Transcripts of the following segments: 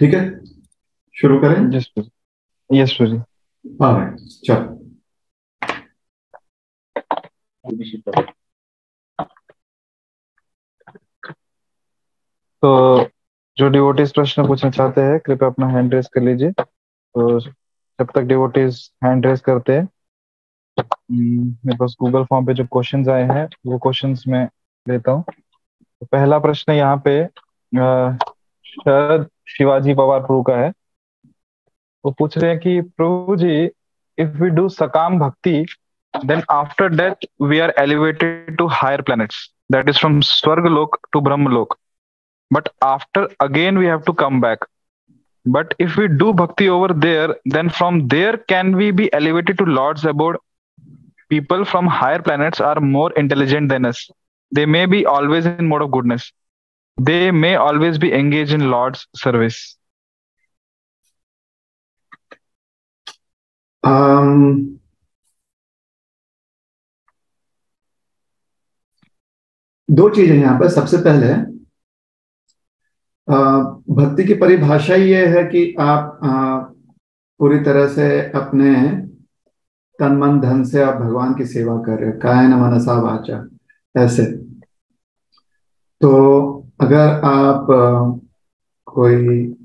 ठीक है? शुरू करें? यस यस हाँ चल। तो जो डिवोटीज प्रश्न पूछना चाहते हैं कृपया अपना हैंड रेस कर लीजिए। तो जब तक डिवोटीज हैंड रेस करते हैं हम्म, मेरे पास गूगल फॉर्म पे जो क्वेश्चंस आए हैं वो क्वेश्चंस मैं लेता हूँ। तो पहला प्रश्न यहाँ पे शरद शिवाजी पवार प्रभु का है। वो पूछ रहे हैं कि, प्रभु ji if we do sakam bhakti then after death we are elevated to higher planets that is from swarg lok to Brahm lok but after again we have to come back but if we do bhakti over there then from there can we be elevated to lords about people from higher planets are more intelligent than us. They may be always in mode of goodness. They may always be engaged in Lord's service. um, दो चीज़ें यहाँ पर। सबसे पहले भक्ति की परिभाषा ये है कि आप पूरी तरह से अपने तन मन धन से आप भगवान की सेवा कर रहे हो। कायन मनसा वाचा ऐसे। तो अगर आप कोई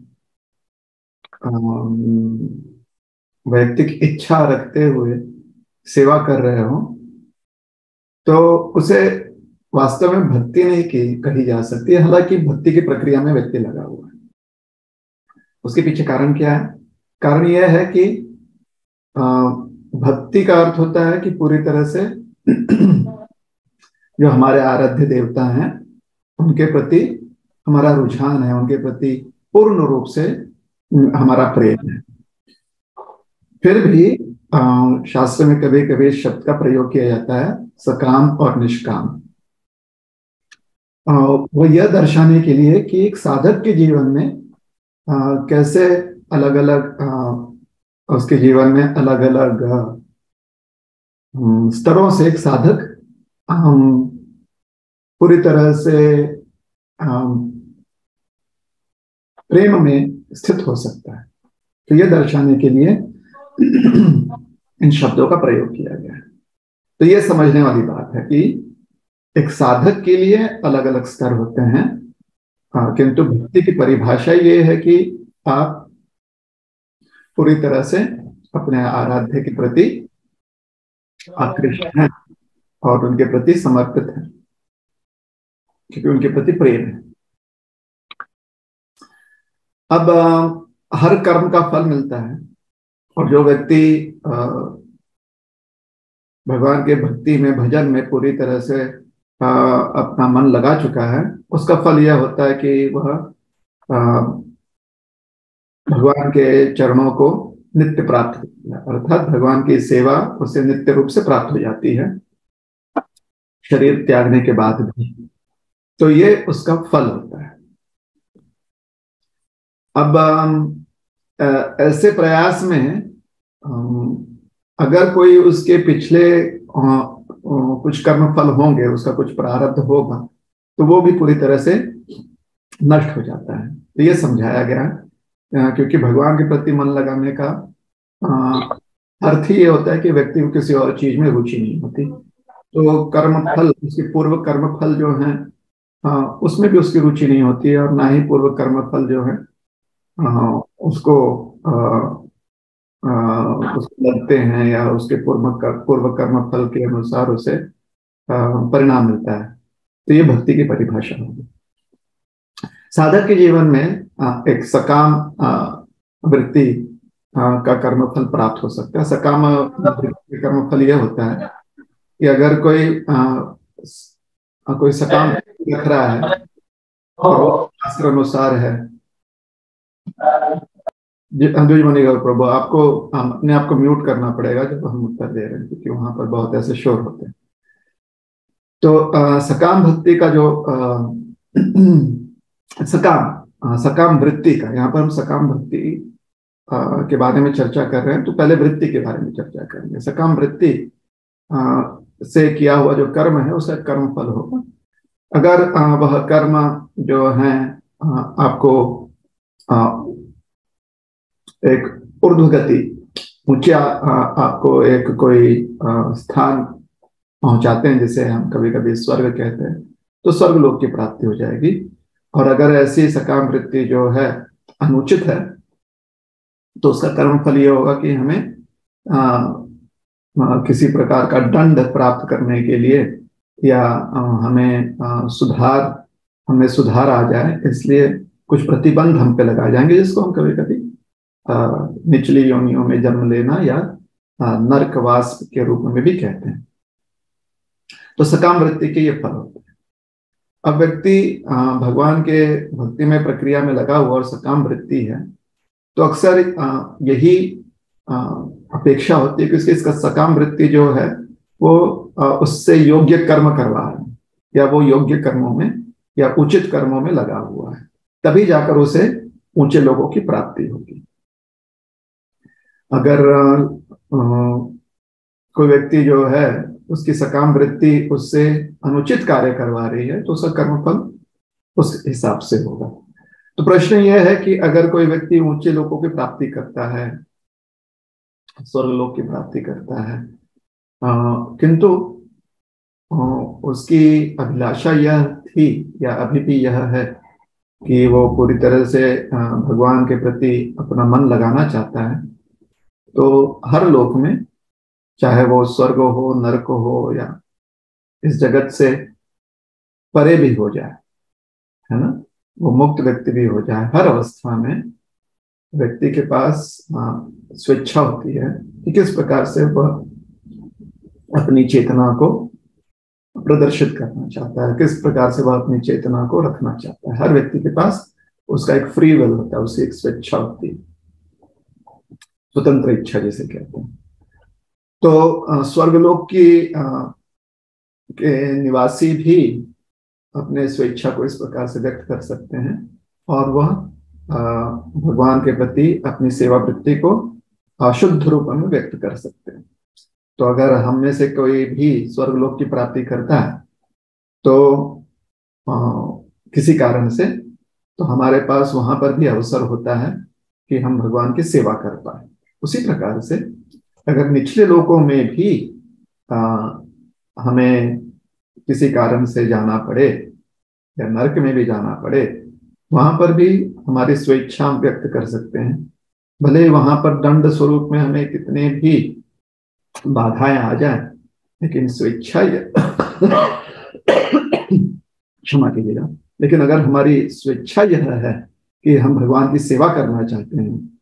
वैयक्तिक इच्छा रखते हुए सेवा कर रहे हो तो उसे वास्तव में भक्ति नहीं की, कही जा सकती है। हालाँकि भक्ति की प्रक्रिया में व्यक्ति लगा हुआ है। उसके पीछे कारण क्या है? कारण यह है कि भक्ति का अर्थ होता है कि पूरी तरह से जो हमारे आराध्य देवता हैं उनके प्रति हमारा रुझान है, उनके प्रति पूर्ण रूप से हमारा प्रेम है। फिर भी शास्त्र में कभी कभी शब्द का प्रयोग किया जाता है, सकाम और निष्काम। वो यह दर्शाने के लिए कि एक साधक के जीवन में कैसे अलग अलग उसके जीवन में अलग अलग स्तरों से एक साधक पूरी तरह से प्रेम में स्थित हो सकता है। तो यह दर्शाने के लिए इन शब्दों का प्रयोग किया गया है। तो यह समझने वाली बात है कि एक साधक के लिए अलग अलग स्तर होते हैं किंतु भक्ति की परिभाषा ये है कि आप पूरी तरह से अपने आराध्य के प्रति आकृष्ट हैं और उनके प्रति समर्पित हैं। क्योंकि उनके प्रति प्रेम है। अब हर कर्म का फल मिलता है और जो व्यक्ति भगवान के भक्ति में भजन में पूरी तरह से आ, अपना मन लगा चुका है उसका फल यह होता है कि वह भगवान के चरणों को नित्य प्राप्त होता है। अर्थात भगवान की सेवा उसे नित्य रूप से प्राप्त हो जाती है। शरीर त्यागने के बाद भी। तो ये उसका फल होता है। अब ऐसे प्रयास में अगर कोई उसके पिछले कुछ कर्म फल होंगे, उसका कुछ प्रारब्ध होगा तो वो भी पूरी तरह से नष्ट हो जाता है। तो ये समझाया गया है क्योंकि भगवान के प्रति मन लगाने का अर्थ ही ये होता है कि व्यक्ति को किसी और चीज़ में रुचि नहीं होती। तो कर्म फल, उसके पूर्व कर्म फल जो है उसमें भी उसकी रुचि नहीं होती है और ना ही पूर्व कर्म फल जो है उसको लगते हैं या उसके पूर्व कर, पूर्व कर्म फल के अनुसार उसे परिणाम मिलता है। तो ये भक्ति की परिभाषा होगी। साधक के जीवन में एक सकाम वृत्ति का कर्मफल प्राप्त हो सकता है। सकाम कर्मफल यह होता है कि अगर कोई आ, कोई सकाम रख रहा है। और वो शास्त्र अनुसार है प्रभु आपको हम अपने आप को म्यूट करना पड़ेगा जब हम उत्तर दे रहे हैं क्योंकि वहाँ पर बहुत ऐसे शोर होते हैं। तो आ, सकाम भक्ति का जो आ, सकाम आ, सकाम वृत्ति का यहाँ पर हम सकाम भक्ति के बारे में चर्चा कर रहे हैं तो पहले वृत्ति के बारे में चर्चा करेंगे। सकाम वृत्ति से किया हुआ जो कर्म है उसका कर्म फल होगा। अगर वह कर्म जो है आपको एक ऊर्ध्वगति ऊँचे आपको एक कोई स्थान पहुंचाते हैं जिसे हम कभी कभी स्वर्ग कहते हैं तो स्वर्ग लोक की प्राप्ति हो जाएगी। और अगर ऐसी सकाम वृत्ति जो है अनुचित है तो उसका कर्म फल ये होगा कि हमें आ, आ, किसी प्रकार का दंड प्राप्त करने के लिए या हमें सुधार हमें सुधार आ जाए, इसलिए कुछ प्रतिबंध हम पे लगाए जाएँगे, जिसको हम कभी कभी निचली योनियों में जन्म लेना या नरकवास के रूप में भी कहते हैं। तो सकाम वृत्ति के ये फल होते हैं। अब व्यक्ति भगवान के भक्ति में प्रक्रिया में लगा हुआ और सकाम वृत्ति है तो अक्सर यही अपेक्षा होती है कि इसका सकाम वृत्ति जो है, वो उससे योग्य कर्म करवा रहा है, या वो योग्य कर्मों में, या उचित कर्मों में लगा हुआ है। तभी जाकर उसे ऊँचे लोगों की प्राप्ति होगी। अगर कोई व्यक्ति जो है, उसकी सकाम वृत्ति उससे अनुचित कार्य करवा रही है तो उसका कर्मफल उस हिसाब से होगा। तो प्रश्न यह है कि अगर कोई व्यक्ति ऊँचे लोगों की प्राप्ति करता है स्वर्ग लोक की प्राप्ति करता है किंतु उसकी अभिलाषा यह थी, या अभी भी यह है, कि वो पूरी तरह से भगवान के प्रति अपना मन लगाना चाहता है तो हर लोक में, चाहे वो स्वर्ग हो, नरक हो, या इस जगत से परे भी हो जाए, है ना? वो मुक्त व्यक्ति भी हो जाए, हर अवस्था में व्यक्ति के पास स्वेच्छा होती है, कि किस प्रकार से वह अपनी चेतना को प्रदर्शित करना चाहता है। किस प्रकार से वह अपनी चेतना को रखना चाहता है? हर व्यक्ति के पास उसका एक फ्री विल होता है उसकी एक स्वेच्छा होती है। स्वतंत्र इच्छा जिसे कहते हैं। तो स्वर्गलोक की के निवासी भी अपने स्वेच्छा को इस प्रकार से व्यक्त कर सकते हैं और वह भगवान के प्रति अपनी सेवा वृत्ति को अशुद्ध रूप में व्यक्त कर सकते हैं। तो अगर हम में से कोई भी स्वर्गलोक की प्राप्ति करता है तो आ, किसी कारण से तो हमारे पास वहाँ पर भी अवसर होता है कि हम भगवान की सेवा कर पाए। उसी प्रकार से अगर निचले लोकों में भी आ, हमें किसी कारण से जाना पड़े या नरक में भी जाना पड़े वहाँ पर भी हमारी स्वेच्छा व्यक्त कर सकते हैं। भले वहाँ पर दंड स्वरूप में हमें कितने भी बाधाएँ आ जाए, लेकिन स्वेच्छा क्षमा कीजिएगा। लेकिन अगर हमारी स्वेच्छा यह है कि हम भगवान की सेवा करना चाहते हैं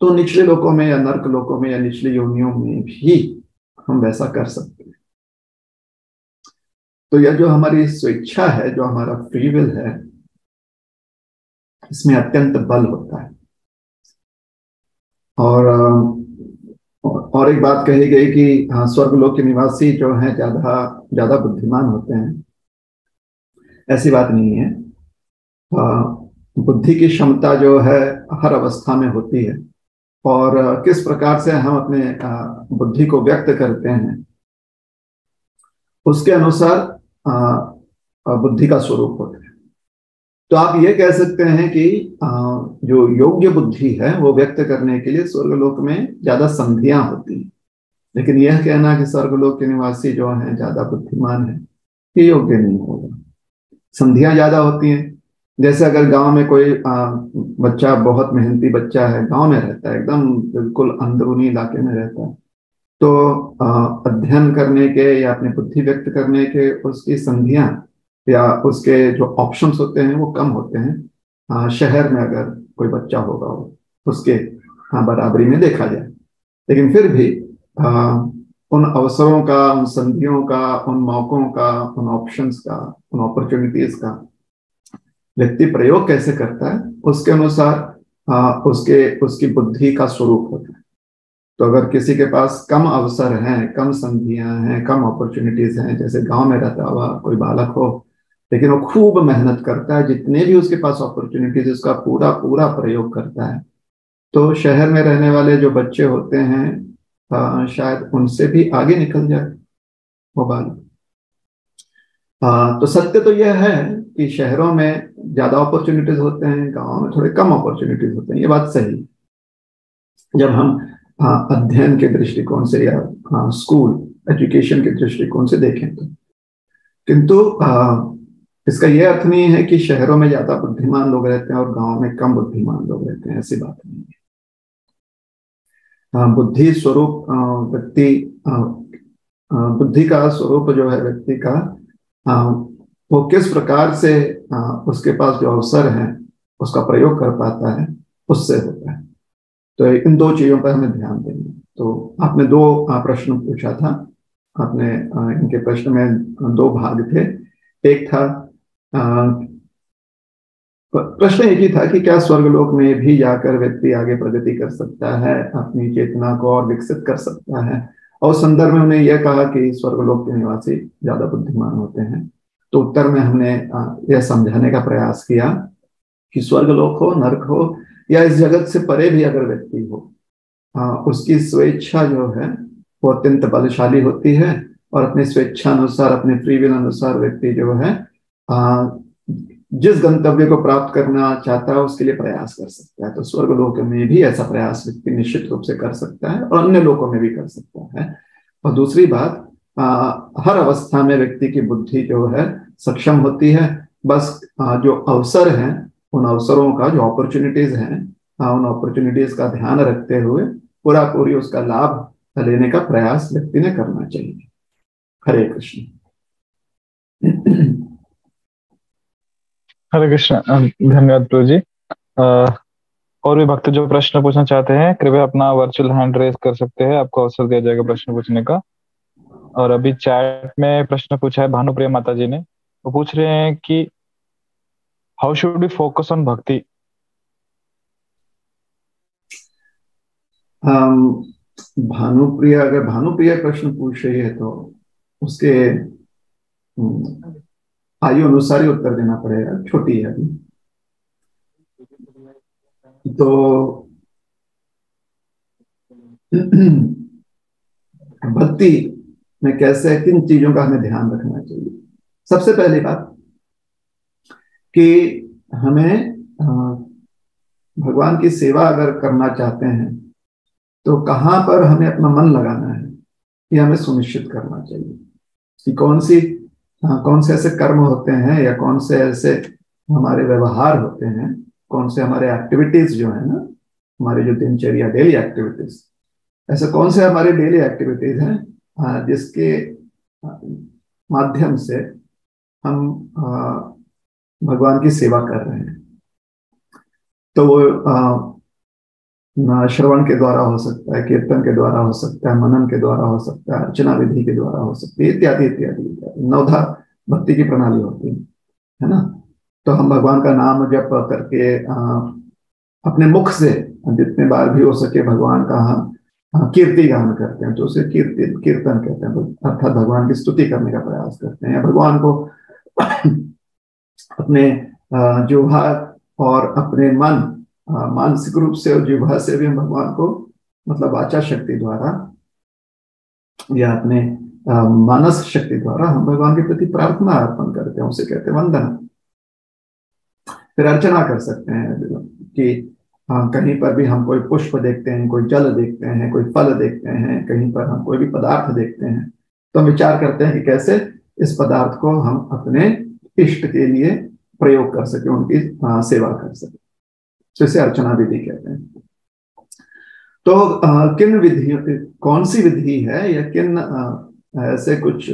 तो निचले लोकों में या नर्क लोकों में या निचले योनियों में भी हम वैसा कर सकते हैं। तो यह जो हमारी स्वेच्छा है, जो हमारा फ्री विल है, इसमें अत्यंत बल होता है। और और एक बात कही गई कि हाँ स्वर्ग लोक के निवासी जो हैं, ज़्यादा ज़्यादा बुद्धिमान होते हैं। ऐसी बात नहीं है। बुद्धि की क्षमता जो है, हर अवस्था में होती है। और किस प्रकार से हम अपने बुद्धि को व्यक्त करते हैं, उसके अनुसार बुद्धि का स्वरूप होता है। तो आप ये कह सकते हैं कि जो योग्य बुद्धि है वो व्यक्त करने के लिए स्वर्गलोक में ज़्यादा संधियाँ होती हैं। लेकिन यह कहना कि स्वर्गलोक के निवासी जो हैं ज़्यादा बुद्धिमान है ये योग्य नहीं होगा। संधियाँ ज़्यादा होती हैं। जैसे अगर गाँव में कोई आ, बच्चा बहुत मेहनती बच्चा है गाँव में रहता है एकदम बिल्कुल अंदरूनी इलाके में रहता है तो अध्ययन करने के या अपनी बुद्धि व्यक्त करने के उसकी संधियाँ या उसके जो ऑप्शंस होते हैं वो कम होते हैं। आ, शहर में अगर कोई बच्चा होगा हो उसके हाँ बराबरी में देखा जाए। लेकिन फिर भी आ, उन अवसरों का उन संधियों का उन मौकों का उन ऑप्शंस का उन अपॉर्चुनिटीज़ का व्यक्ति प्रयोग कैसे करता है उसके अनुसार उसके उसकी बुद्धि का स्वरूप होता है। तो अगर किसी के पास कम अवसर हैं कम संधियाँ हैं कम अपॉर्चुनिटीज़ हैं जैसे गाँव में रहता हुआ कोई बालक हो लेकिन वो खूब मेहनत करता है जितने भी उसके पास अपॉर्चुनिटीज़ उसका पूरा पूरा प्रयोग करता है। तो शहर में रहने वाले जो बच्चे होते हैं आ, शायद उनसे भी आगे निकल जाए वो बालक तो सत्य तो यह है कि शहरों में ज़्यादा अपॉर्चुनिटीज़ होते हैं गाँव में थोड़े कम अपॉर्चुनिटीज़ होते हैं ये बात सही। जब हम अध्ययन के दृष्टिकोण से या आ, स्कूल एजुकेशन के दृष्टिकोण से देखें तो। किंतु इसका यह अर्थ नहीं है कि शहरों में ज़्यादा बुद्धिमान लोग रहते हैं और गाँव में कम बुद्धिमान लोग रहते हैं, ऐसी बात नहीं है। बुद्धि स्वरूप व्यक्ति बुद्धि का स्वरूप जो है व्यक्ति का वो किस प्रकार से उसके पास जो अवसर है, उसका प्रयोग कर पाता है, उससे होता है। तो इन दो चीज़ों पर हमें ध्यान देंगे तो आपने दो प्रश्न पूछा था। आपने इनके प्रश्न में दो भाग थे। एक था प्रश्न एक ही था कि क्या स्वर्गलोक में भी जाकर व्यक्ति आगे प्रगति कर सकता है, अपनी चेतना को और विकसित कर सकता है? और संदर्भ में उन्हें यह कहा कि स्वर्गलोक के निवासी ज़्यादा बुद्धिमान होते हैं। तो उत्तर में हमने यह समझाने का प्रयास किया कि स्वर्गलोक हो, नर्क हो, या इस जगत से परे भी अगर व्यक्ति हो उसकी स्वेच्छा जो है, वो अत्यंत बलशाली होती है और अपनी स्वेच्छा अनुसार अपने फ्री विल अनुसार व्यक्ति जो है जिस गंतव्य को प्राप्त करना चाहता है उसके लिए प्रयास कर सकता है। तो स्वर्ग लोक में भी ऐसा प्रयास व्यक्ति निश्चित रूप से कर सकता है और अन्य लोकों में भी कर सकता है। और दूसरी बात आ, हर अवस्था में व्यक्ति की बुद्धि जो है सक्षम होती है। बस आ, जो अवसर है उन अवसरों का जो अपॉर्चुनिटीज़ हैं उन अपॉर्चुनिटीज़ का ध्यान रखते हुए पूरा पूरी उसका लाभ लेने का प्रयास व्यक्ति ने करना चाहिए। हरे कृष्ण। हरे कृष्ण धन्यवाद प्रभु जी और भी भक्त जो प्रश्न पूछना चाहते हैं, कृपया अपना वर्चुअल हैंड रेज कर सकते हैं। आपको अवसर दिया जाएगा प्रश्न पूछने का। और अभी चैट में प्रश्न पूछा है भानुप्रिया माता जी ने। वो पूछ रहे हैं कि how should we focus on bhakti Bhanupriya, अगर भानुप्रिया प्रश्न पूछ रही है तो उसके आयु अनुसार ही उत्तर देना पड़ेगा। छोटी है अभी। तो भक्ति में कैसे, किन चीज़ों का हमें ध्यान रखना चाहिए? सबसे पहली बात कि हमें भगवान की सेवा अगर करना चाहते हैं तो कहाँ पर हमें अपना मन लगाना है ये हमें सुनिश्चित करना चाहिए कि कौन सी कौन से ऐसे कर्म होते हैं या कौन से ऐसे हमारे व्यवहार होते हैं, कौन से हमारे एक्टिविटीज़ जो है ना, हमारे जो दिनचर्या डेली एक्टिविटीज़ ऐसे कौन से हमारे डेली एक्टिविटीज़ हैं जिसके माध्यम से हम भगवान की सेवा कर रहे हैं। तो वो श्रवण के द्वारा हो सकता है कीर्तन के द्वारा हो सकता है मनन के द्वारा हो सकता है अर्चना विधि के द्वारा हो सकती है इत्यादि इत्यादि नवधा भक्ति की प्रणाली होती है है ना? तो हम भगवान का नाम जप करके आ, अपने मुख से जितने बार भी हो सके भगवान का हम कीर्ति गान करते हैं तो उसे कीर्ति कीर्तन कहते हैं अर्थात भगवान की स्तुति करने का प्रयास करते हैं। भगवान को अपने जुहा और अपने मन मानसिक रूप से और जिह्वा से भी हम भगवान को मतलब वाचा शक्ति द्वारा या अपने मानस शक्ति द्वारा हम भगवान के प्रति प्रार्थना अर्पण करते हैं, उसे कहते हैं वंदना। फिर अर्चना कर सकते हैं, कि हाँ कहीं पर भी हम कोई पुष्प देखते हैं, कोई जल देखते हैं, कोई फल देखते हैं, कहीं पर हम कोई भी पदार्थ देखते हैं तो हम विचार करते हैं कि कैसे इस पदार्थ को हम अपने इष्ट के लिए प्रयोग कर सके, उनकी सेवा कर सके। तो इसे अर्चना विधि कहते हैं। तो आ, किन विधि कौन सी विधि है या किन आ, ऐसे कुछ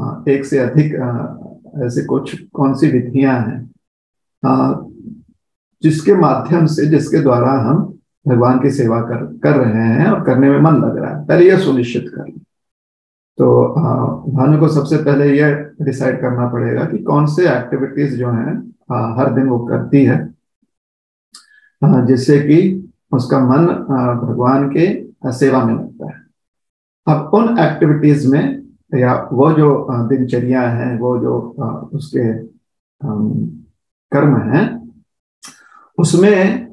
आ, एक से अधिक आ, ऐसे कुछ कौन सी विधियाँ हैं? जिसके माध्यम से जिसके द्वारा हम भगवान की सेवा कर कर रहे हैं और करने में मन लग रहा है पहले यह सुनिश्चित कर लें। तो भानु को सबसे पहले यह डिसाइड करना पड़ेगा कि कौन से एक्टिविटीज़ जो हैं हर दिन वो करती है। जिससे कि उसका मन भगवान के सेवा में लगता है। अब उन एक्टिविटीज़ में या वो जो दिनचर्या है, वो जो उसके कर्म है, उसमें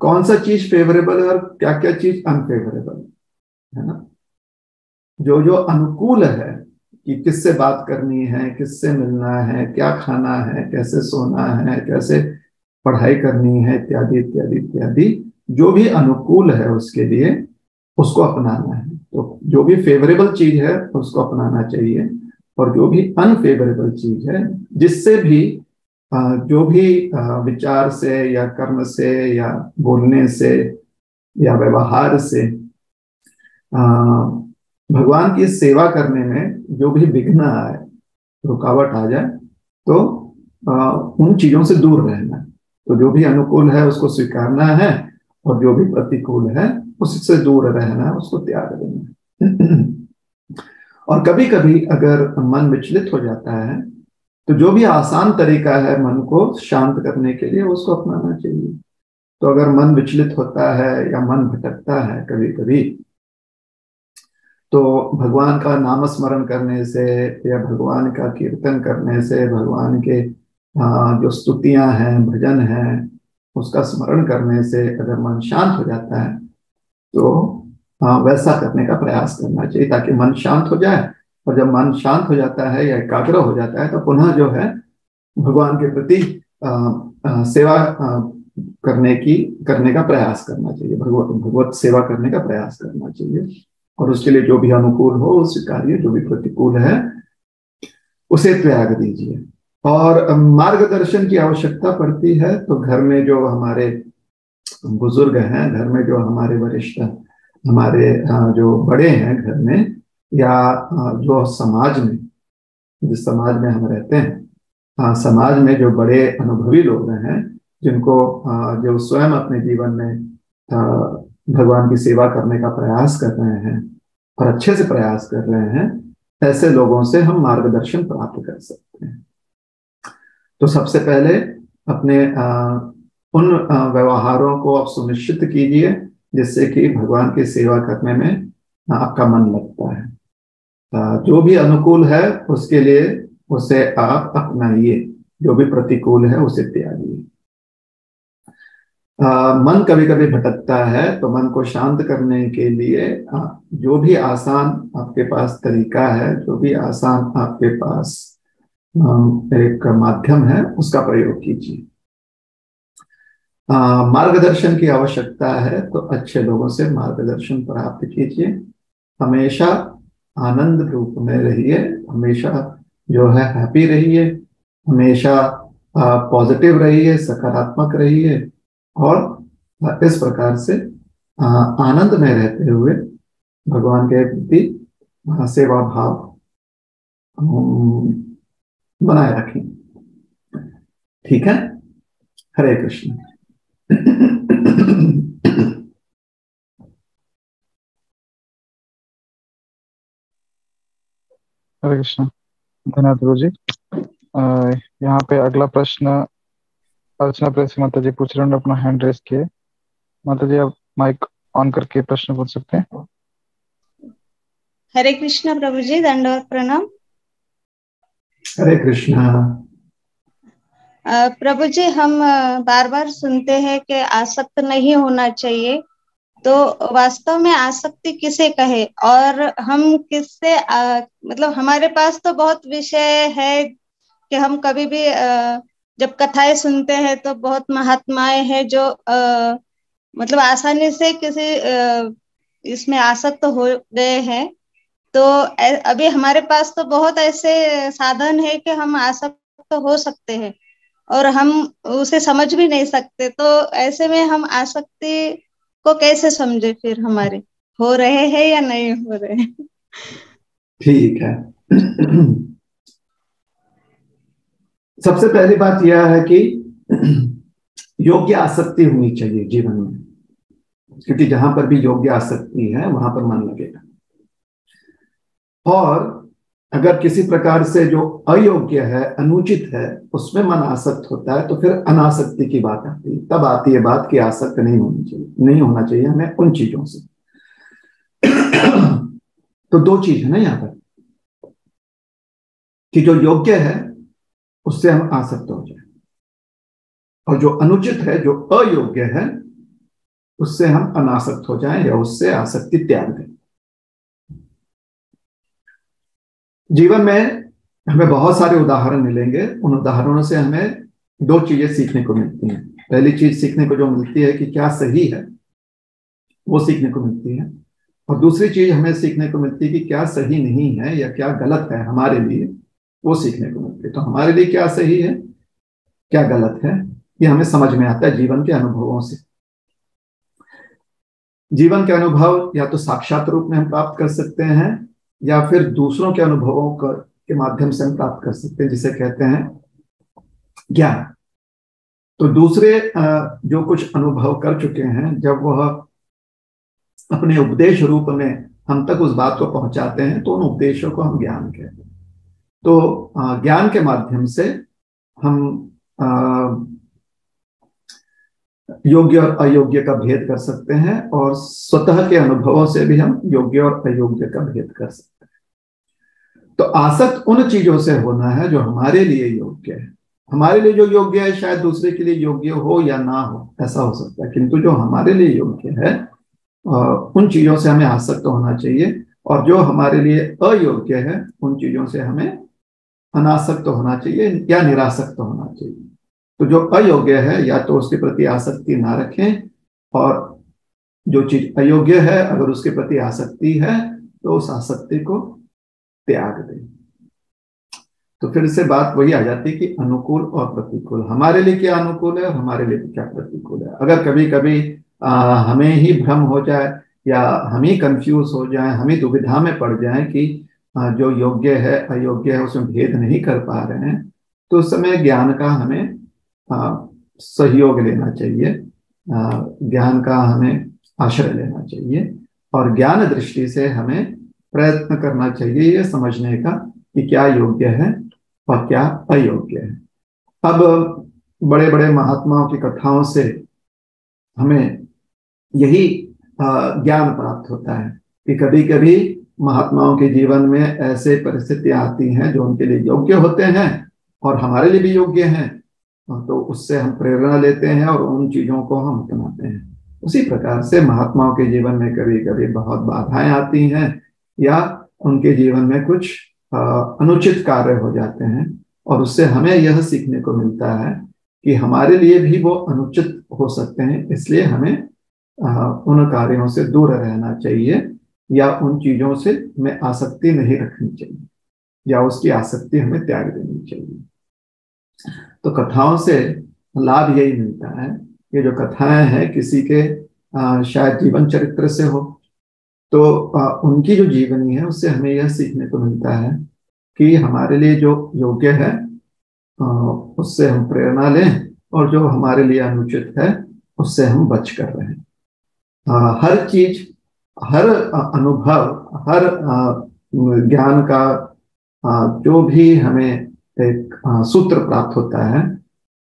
कौन सा चीज़ फेवरेबल है और क्या क्या चीज़ अनफेवरेबल है ना? जो जो अनुकूल है कि किससे बात करनी है, किससे मिलना है, क्या खाना है, कैसे सोना है, कैसे पढ़ाई करनी है, इत्यादि इत्यादि इत्यादि, जो भी अनुकूल है उसके लिए उसको अपनाना है। तो जो भी फेवरेबल चीज़ है, उसको अपनाना चाहिए। और जो भी अनफेवरेबल चीज़ है, जिससे भी जो भी विचार से या कर्म से या बोलने से या व्यवहार से भगवान की सेवा करने में जो भी विघ्न आए, रुकावट आ जाए तो उन चीज़ों से दूर रहना। तो जो भी अनुकूल है उसको स्वीकारना है और जो भी प्रतिकूल है उससे दूर रहना है, उसको त्याग देना और कभी कभी अगर मन विचलित हो जाता है तो जो भी आसान तरीका है मन को शांत करने के लिए उसको अपनाना चाहिए। तो अगर मन विचलित होता है या मन भटकता है कभी कभी तो भगवान का नाम स्मरण करने से या भगवान का कीर्तन करने से, भगवान के जो स्तुतियाँ हैं, भजन हैं, उसका स्मरण करने से अगर मन शांत हो जाता है तो वैसा करने का प्रयास करना चाहिए ताकि मन शांत हो जाए। और जब मन शांत हो जाता है या एकाग्र हो जाता है तो पुनः जो है, भगवान के प्रति सेवा करने की, करने का प्रयास करना चाहिए। भगवत भगवत सेवा करने का प्रयास करना चाहिए। और उसके लिए जो भी अनुकूल हो उस कार्य जो भी प्रतिकूल है, उसे त्याग दीजिए। और मार्गदर्शन की आवश्यकता पड़ती है तो घर में जो हमारे बुज़ुर्ग हैं, घर में जो हमारे वरिष्ठ, हमारे जो बड़े हैं घर में, या जो समाज में, जिस समाज में हम रहते हैं समाज में जो बड़े अनुभवी लोग हैं, जिनको जो स्वयं अपने जीवन में भगवान की सेवा करने का प्रयास कर रहे हैं और अच्छे से प्रयास कर रहे हैं, ऐसे लोगों से हम मार्गदर्शन प्राप्त कर सकते हैं। तो सबसे पहले अपने आ, उन व्यवहारों को आप सुनिश्चित कीजिए जिससे कि भगवान की सेवा करने में आपका मन लगता है। जो भी अनुकूल है उसके लिए उसे आप अपनाइए। जो भी प्रतिकूल है उसे त्यागिए। मन कभी कभी भटकता है तो मन को शांत करने के लिए जो भी आसान आपके पास तरीका है जो भी आसान आपके पास एक माध्यम है, उसका प्रयोग कीजिए। मार्गदर्शन की आवश्यकता है तो अच्छे लोगों से मार्गदर्शन प्राप्त कीजिए। हमेशा आनंद रूप में रहिए, हमेशा जो है हैप्पी रहिए, हमेशा पॉजिटिव रहिए, सकारात्मक रहिए और इस प्रकार से आनंद में रहते हुए भगवान के प्रति सेवा भाव बनाए रखें। ठीक है? हरे कृष्ण। हरे कृष्ण। धन्यवाद गुरु जी यहाँ पे अगला प्रश्न अर्चना प्रेस माता जी पूछ रहे हैं अपना हैंड रेस किए माता जी आप माइक ऑन करके प्रश्न पूछ सकते हैं। हरे कृष्णा प्रभु जी दंडवत प्रणाम। हरे कृष्णा। प्रभु जी हम बार बार सुनते हैं कि आसक्त नहीं होना चाहिए। तो वास्तव में आसक्ति किसे कहे? और हम किससे मतलब हमारे पास तो बहुत विषय है कि हम कभी भी आ, जब कथाएँ सुनते हैं तो बहुत महात्माएँ हैं जो आ, मतलब आसानी से किसी आ, इसमें आसक्त हो गए हैं। तो अभी हमारे पास तो बहुत ऐसे साधन है कि हम आसक्त हो सकते हैं और हम उसे समझ भी नहीं सकते। तो ऐसे में हम आसक्ति को कैसे समझे फिर हमारे? हो रहे हैं या नहीं हो रहे ठीक है। सबसे पहली बात यह है कि योग्य आसक्ति होनी चाहिए जीवन में। क्योंकि जहाँ पर भी योग्य आसक्ति है, वहाँ पर मन लगेगा। और अगर किसी प्रकार से जो अयोग्य है, अनुचित है, उसमें मन आसक्त होता है तो फिर अनासक्ति की बात आती है। तब आती है बात कि आसक्त नहीं होनी चाहिए, नहीं होना चाहिए हमें उन चीज़ों से। तो दो चीज़ है ना यहाँ पर, कि जो योग्य है, उससे हम आसक्त हो जाए। और जो अनुचित है, जो अयोग्य है, उससे हम अनासक्त हो जाए या उससे आसक्ति त्याग दें। जीवन में हमें बहुत सारे उदाहरण मिलेंगे। उन उदाहरणों से हमें दो चीज़ें सीखने को मिलती हैं। पहली चीज़ सीखने को जो मिलती है कि क्या सही है, वो सीखने को मिलती है। और दूसरी चीज़ हमें सीखने को मिलती है कि क्या सही नहीं है या क्या गलत है हमारे लिए, वो सीखने को मिलती है। तो हमारे लिए क्या सही है, क्या गलत है, ये हमें समझ में आता है जीवन के अनुभवों से। जीवन के अनुभव या तो साक्षात रूप में हम प्राप्त कर सकते हैं या फिर दूसरों के अनुभवों के माध्यम से हम प्राप्त कर सकते हैं, जिसे कहते हैं ज्ञान। तो दूसरे जो कुछ अनुभव कर चुके हैं, जब वह अपने उपदेश रूप में हम तक उस बात को पहुंचाते हैं तो उन उपदेशों को हम ज्ञान कहते हैं। तो ज्ञान के माध्यम से हम योग्य और अयोग्य का भेद कर सकते हैं, और स्वतः के अनुभवों से भी हम योग्य और अयोग्य का भेद कर सकते हैं। तो आसक्त उन चीज़ों से होना है जो हमारे लिए योग्य है। हमारे लिए जो योग्य है, शायद दूसरे के लिए योग्य हो या ना हो, ऐसा हो सकता है। किंतु जो हमारे लिए योग्य है उन चीज़ों से हमें आसक्त होना चाहिए और जो हमारे लिए अयोग्य है, उन चीज़ों से हमें अनासक्त होना चाहिए या निरासक्त होना चाहिए। तो जो अयोग्य है, या तो उसके प्रति आसक्ति ना रखें और जो चीज़ अयोग्य है, अगर उसके प्रति आसक्ति है तो उस आसक्ति को त्याग दें तो फिर से बात वही आ जाती है कि अनुकूल और प्रतिकूल। हमारे लिए क्या अनुकूल है और हमारे लिए क्या प्रतिकूल है? अगर कभी कभी आ, हमें ही भ्रम हो जाए या हम ही कंफ्यूज हो जाए हम ही दुविधा में पड़ जाए कि आ, जो योग्य है अयोग्य है उसमें भेद नहीं कर पा रहे हैं तो उस समय ज्ञान का हमें सहयोग लेना चाहिए। ज्ञान का हमें आश्रय लेना चाहिए और ज्ञान दृष्टि से हमें प्रयत्न करना चाहिए ये समझने का कि क्या योग्य है और क्या अयोग्य है। अब बड़े बड़े महात्माओं की कथाओं से हमें यही ज्ञान प्राप्त होता है कि कभी कभी महात्माओं के जीवन में ऐसे परिस्थितियाँ आती हैं जो उनके लिए योग्य होते हैं और हमारे लिए भी योग्य हैं। हाँ, तो उससे हम प्रेरणा लेते हैं और उन चीज़ों को हम अपनाते हैं। उसी प्रकार से महात्माओं के जीवन में कभी कभी बहुत बाधाएँ आती हैं या उनके जीवन में कुछ अनुचित कार्य हो जाते हैं और उससे हमें यह सीखने को मिलता है कि हमारे लिए भी वो अनुचित हो सकते हैं, इसलिए हमें उन कार्यों से दूर रहना चाहिए या उन चीज़ों से हमें आसक्ति नहीं रखनी चाहिए या उसकी आसक्ति हमें त्याग देनी चाहिए। तो कथाओं से लाभ यही मिलता है ये जो कथाएँ हैं, किसी के शायद जीवन चरित्र से हो तो उनकी जो जीवनी है, उससे हमें यह सीखने को मिलता है कि हमारे लिए जो योग्य है उससे हम प्रेरणा लें और जो हमारे लिए अनुचित है, उससे हम बच कर रहे। हर चीज़, हर अनुभव, हर ज्ञान का जो भी हमें एक सूत्र प्राप्त होता है,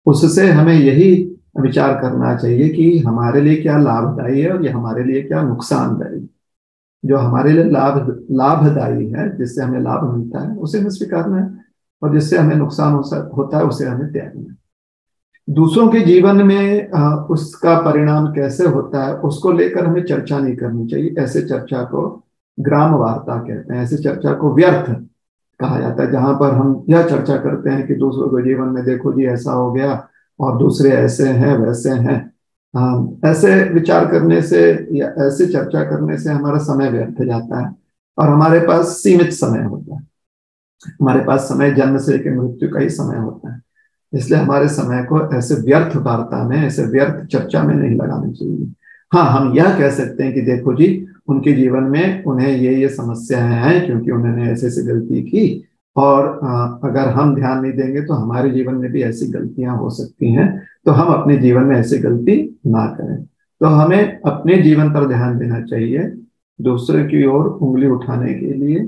उससे हमें यही विचार करना चाहिए कि हमारे लिए क्या लाभदायी है और ये हमारे लिए क्या नुकसानदायी जो हमारे लिए लाभ लाभदायी है जिससे हमें लाभ मिलता है उसे हमें स्वीकारना है और जिससे हमें नुकसान हो होता है उसे हमें त्यागना है। दूसरों के जीवन में आ, उसका परिणाम कैसे होता है उसको लेकर हमें चर्चा नहीं करनी चाहिए। ऐसे चर्चा को ग्राम वार्ता कहते हैं ऐसे चर्चा को व्यर्थ कहा जाता है जहाँ पर हम यह चर्चा करते हैं कि दूसरों के जीवन में देखो जी ऐसा हो गया और दूसरे ऐसे हैं वैसे हैं। ऐसे विचार करने से या ऐसे चर्चा करने से हमारा समय व्यर्थ जाता है और हमारे पास सीमित समय होता है। हमारे पास समय जन्म से लेकर मृत्यु का ही समय होता है। इसलिए हमारे समय को ऐसे व्यर्थ वार्ता में, ऐसे व्यर्थ चर्चा में नहीं लगाना चाहिए। हाँ हम यह कह सकते हैं कि देखो जी, उनके जीवन में उन्हें ये ये समस्याएँ हैं क्योंकि उन्होंने ऐसे, ऐसी गलती की और अगर हम ध्यान नहीं देंगे तो हमारे जीवन में भी ऐसी गलतियाँ हो सकती हैं। तो हम अपने जीवन में ऐसी गलती ना करें। तो हमें अपने जीवन पर ध्यान देना चाहिए दूसरे की ओर उंगली उठाने के लिए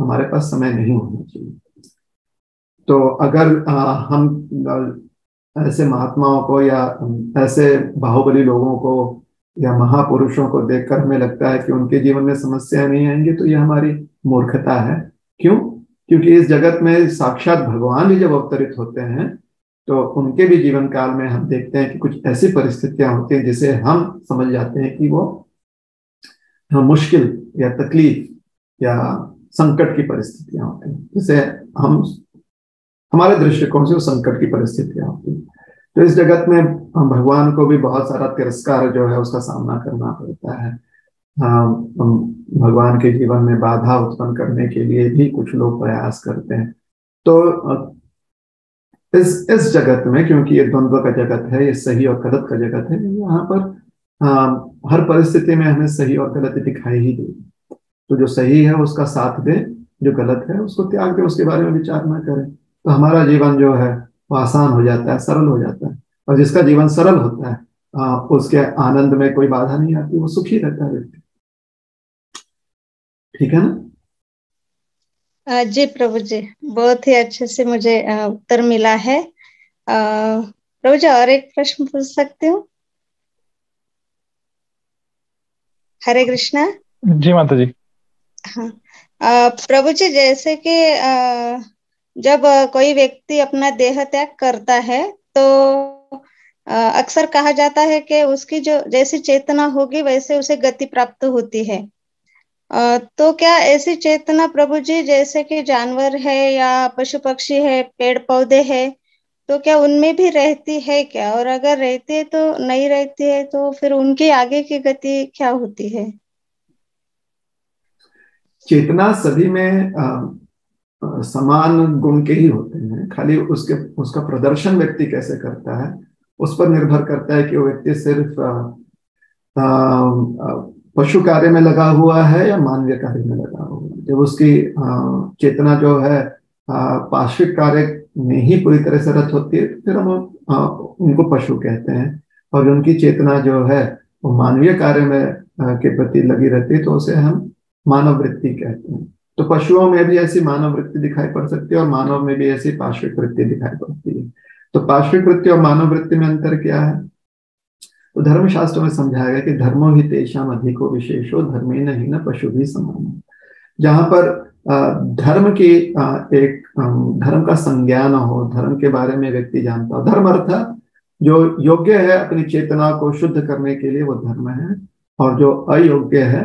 हमारे पास समय नहीं होना चाहिए। तो अगर आ, हम ऐसे महात्माओं को या ऐसे बाहुबली लोगों को या महापुरुषों को देखकर हमें लगता है कि उनके जीवन में समस्याएँ नहीं आएँगी तो यह हमारी मूर्खता है। क्यों? क्योंकि इस जगत में साक्षात भगवान भी जब अवतरित होते हैं तो उनके भी जीवन काल में हम देखते हैं कि कुछ ऐसी परिस्थितियाँ होती हैं जिसे हम समझ जाते हैं कि वो मुश्किल या तकलीफ़ या संकट की परिस्थितियाँ होती हैं। जिसे हम, हमारे दृष्टिकोण से वो संकट की परिस्थितियाँ होती हैं। तो इस जगत में भगवान को भी बहुत सारा तिरस्कार जो है उसका सामना करना पड़ता है। भगवान के जीवन में बाधा उत्पन्न करने के लिए भी कुछ लोग प्रयास करते हैं। तो इस इस जगत में क्योंकि ये द्वंद्व का जगत है ये सही और गलत का जगत है यहाँ पर आ, हर परिस्थिति में हमें सही और गलत दिखाई ही देगी। तो जो सही है उसका साथ दे जो गलत है उसको त्याग दे उसके बारे में विचार ना करें। तो हमारा जीवन जो है वो आसान हो जाता है सरल हो जाता है। और जिसका जीवन सरल होता है आ, उसके आनंद में कोई बाधा नहीं आती वो सुखी रहता है व्यक्ति। ठीक है ना? जी प्रभु जी बहुत ही अच्छे से मुझे उत्तर मिला है। प्रभु जी और एक प्रश्न पूछ सकती हूँ? हरे कृष्णा। जी माता जी। हाँ। प्रभु जी जैसे कि जब कोई व्यक्ति अपना देह त्याग करता है तो अक्सर कहा जाता है कि उसकी जो जैसी चेतना होगी वैसे उसे गति प्राप्त होती है। तो क्या ऐसी चेतना प्रभु जी जैसे कि जानवर है या पशु पक्षी है पेड़ पौधे है तो क्या उनमें भी रहती है क्या? और अगर रहती है तो नहीं रहती है तो फिर उनकी आगे की गति क्या होती है? चेतना सभी में आ, समान गुण के ही होते हैं। खाली उसके उसका प्रदर्शन व्यक्ति कैसे करता है उस पर निर्भर करता है कि वो व्यक्ति सिर्फ़ आ, आ, पशु कार्य में लगा हुआ है या मानवीय कार्य में लगा हुआ है? जब उसकी चेतना जो है पार्श्विक कार्य में ही पूरी तरह से रत होती है तो फिर हम उनको पशु कहते हैं। और उनकी चेतना जो है, वो मानवीय कार्य में के प्रति लगी रहती है तो उसे हम मानव वृत्ति कहते हैं। तो पशुओं में भी ऐसी मानव वृत्ति दिखाई पड़ सकती है और मानव में भी ऐसी पार्श्विक वृत्ति दिखाई पड़ती है। तो पार्श्विक वृत्ति और मानव वृत्ति में अंतर क्या है? तो धर्मशास्त्र में समझाया गया कि धर्मो ही तेषाम अधिको विशेषो धर्मे नहीं न पशु भी समान जहाँ पर धर्म की एक धर्म का संज्ञान हो, धर्म के बारे में व्यक्ति जानता हो, धर्म अर्थ जो योग्य है अपनी चेतना को शुद्ध करने के लिए वो धर्म है, और जो अयोग्य है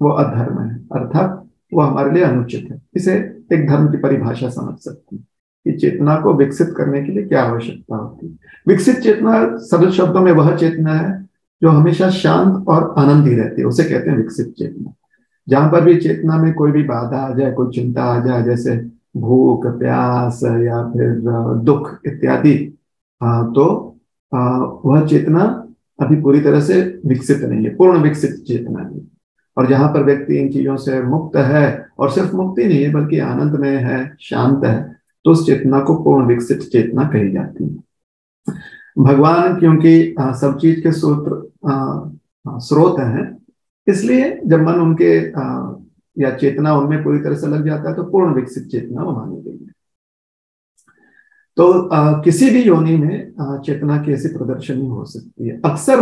वो अधर्म है, अर्थात वो हमारे लिए अनुचित है। इसे एक धर्म की परिभाषा समझ सकती हैं। कि चेतना को विकसित करने के लिए क्या आवश्यकता होती है। विकसित चेतना सरल शब्दों में वह चेतना है जो हमेशा शांत और आनंदी रहती है, उसे कहते हैं विकसित चेतना। जहाँ पर भी चेतना में कोई भी बाधा आ जाए, कोई चिंता आ जाए, जैसे भूख, प्यास या फिर दुख इत्यादि तो वह चेतना अभी पूरी तरह से विकसित नहीं है, पूर्ण विकसित चेतना नहीं और जहाँ पर व्यक्ति इन चीज़ों से मुक्त है, और सिर्फ़ मुक्ति नहीं है, बल्कि आनंद में है, शांत है तो उस चेतना को पूर्ण विकसित चेतना कही जाती है। भगवान क्योंकि सब चीज़ के सूत्र स्रोत हैं इसलिए जब मन उनके या चेतना उनमें पूरी तरह से लग जाता है तो पूर्ण विकसित चेतना वो मानी गई है। तो आ, किसी भी योनि में आ, चेतना की ऐसी प्रदर्शनी हो सकती है। अक्सर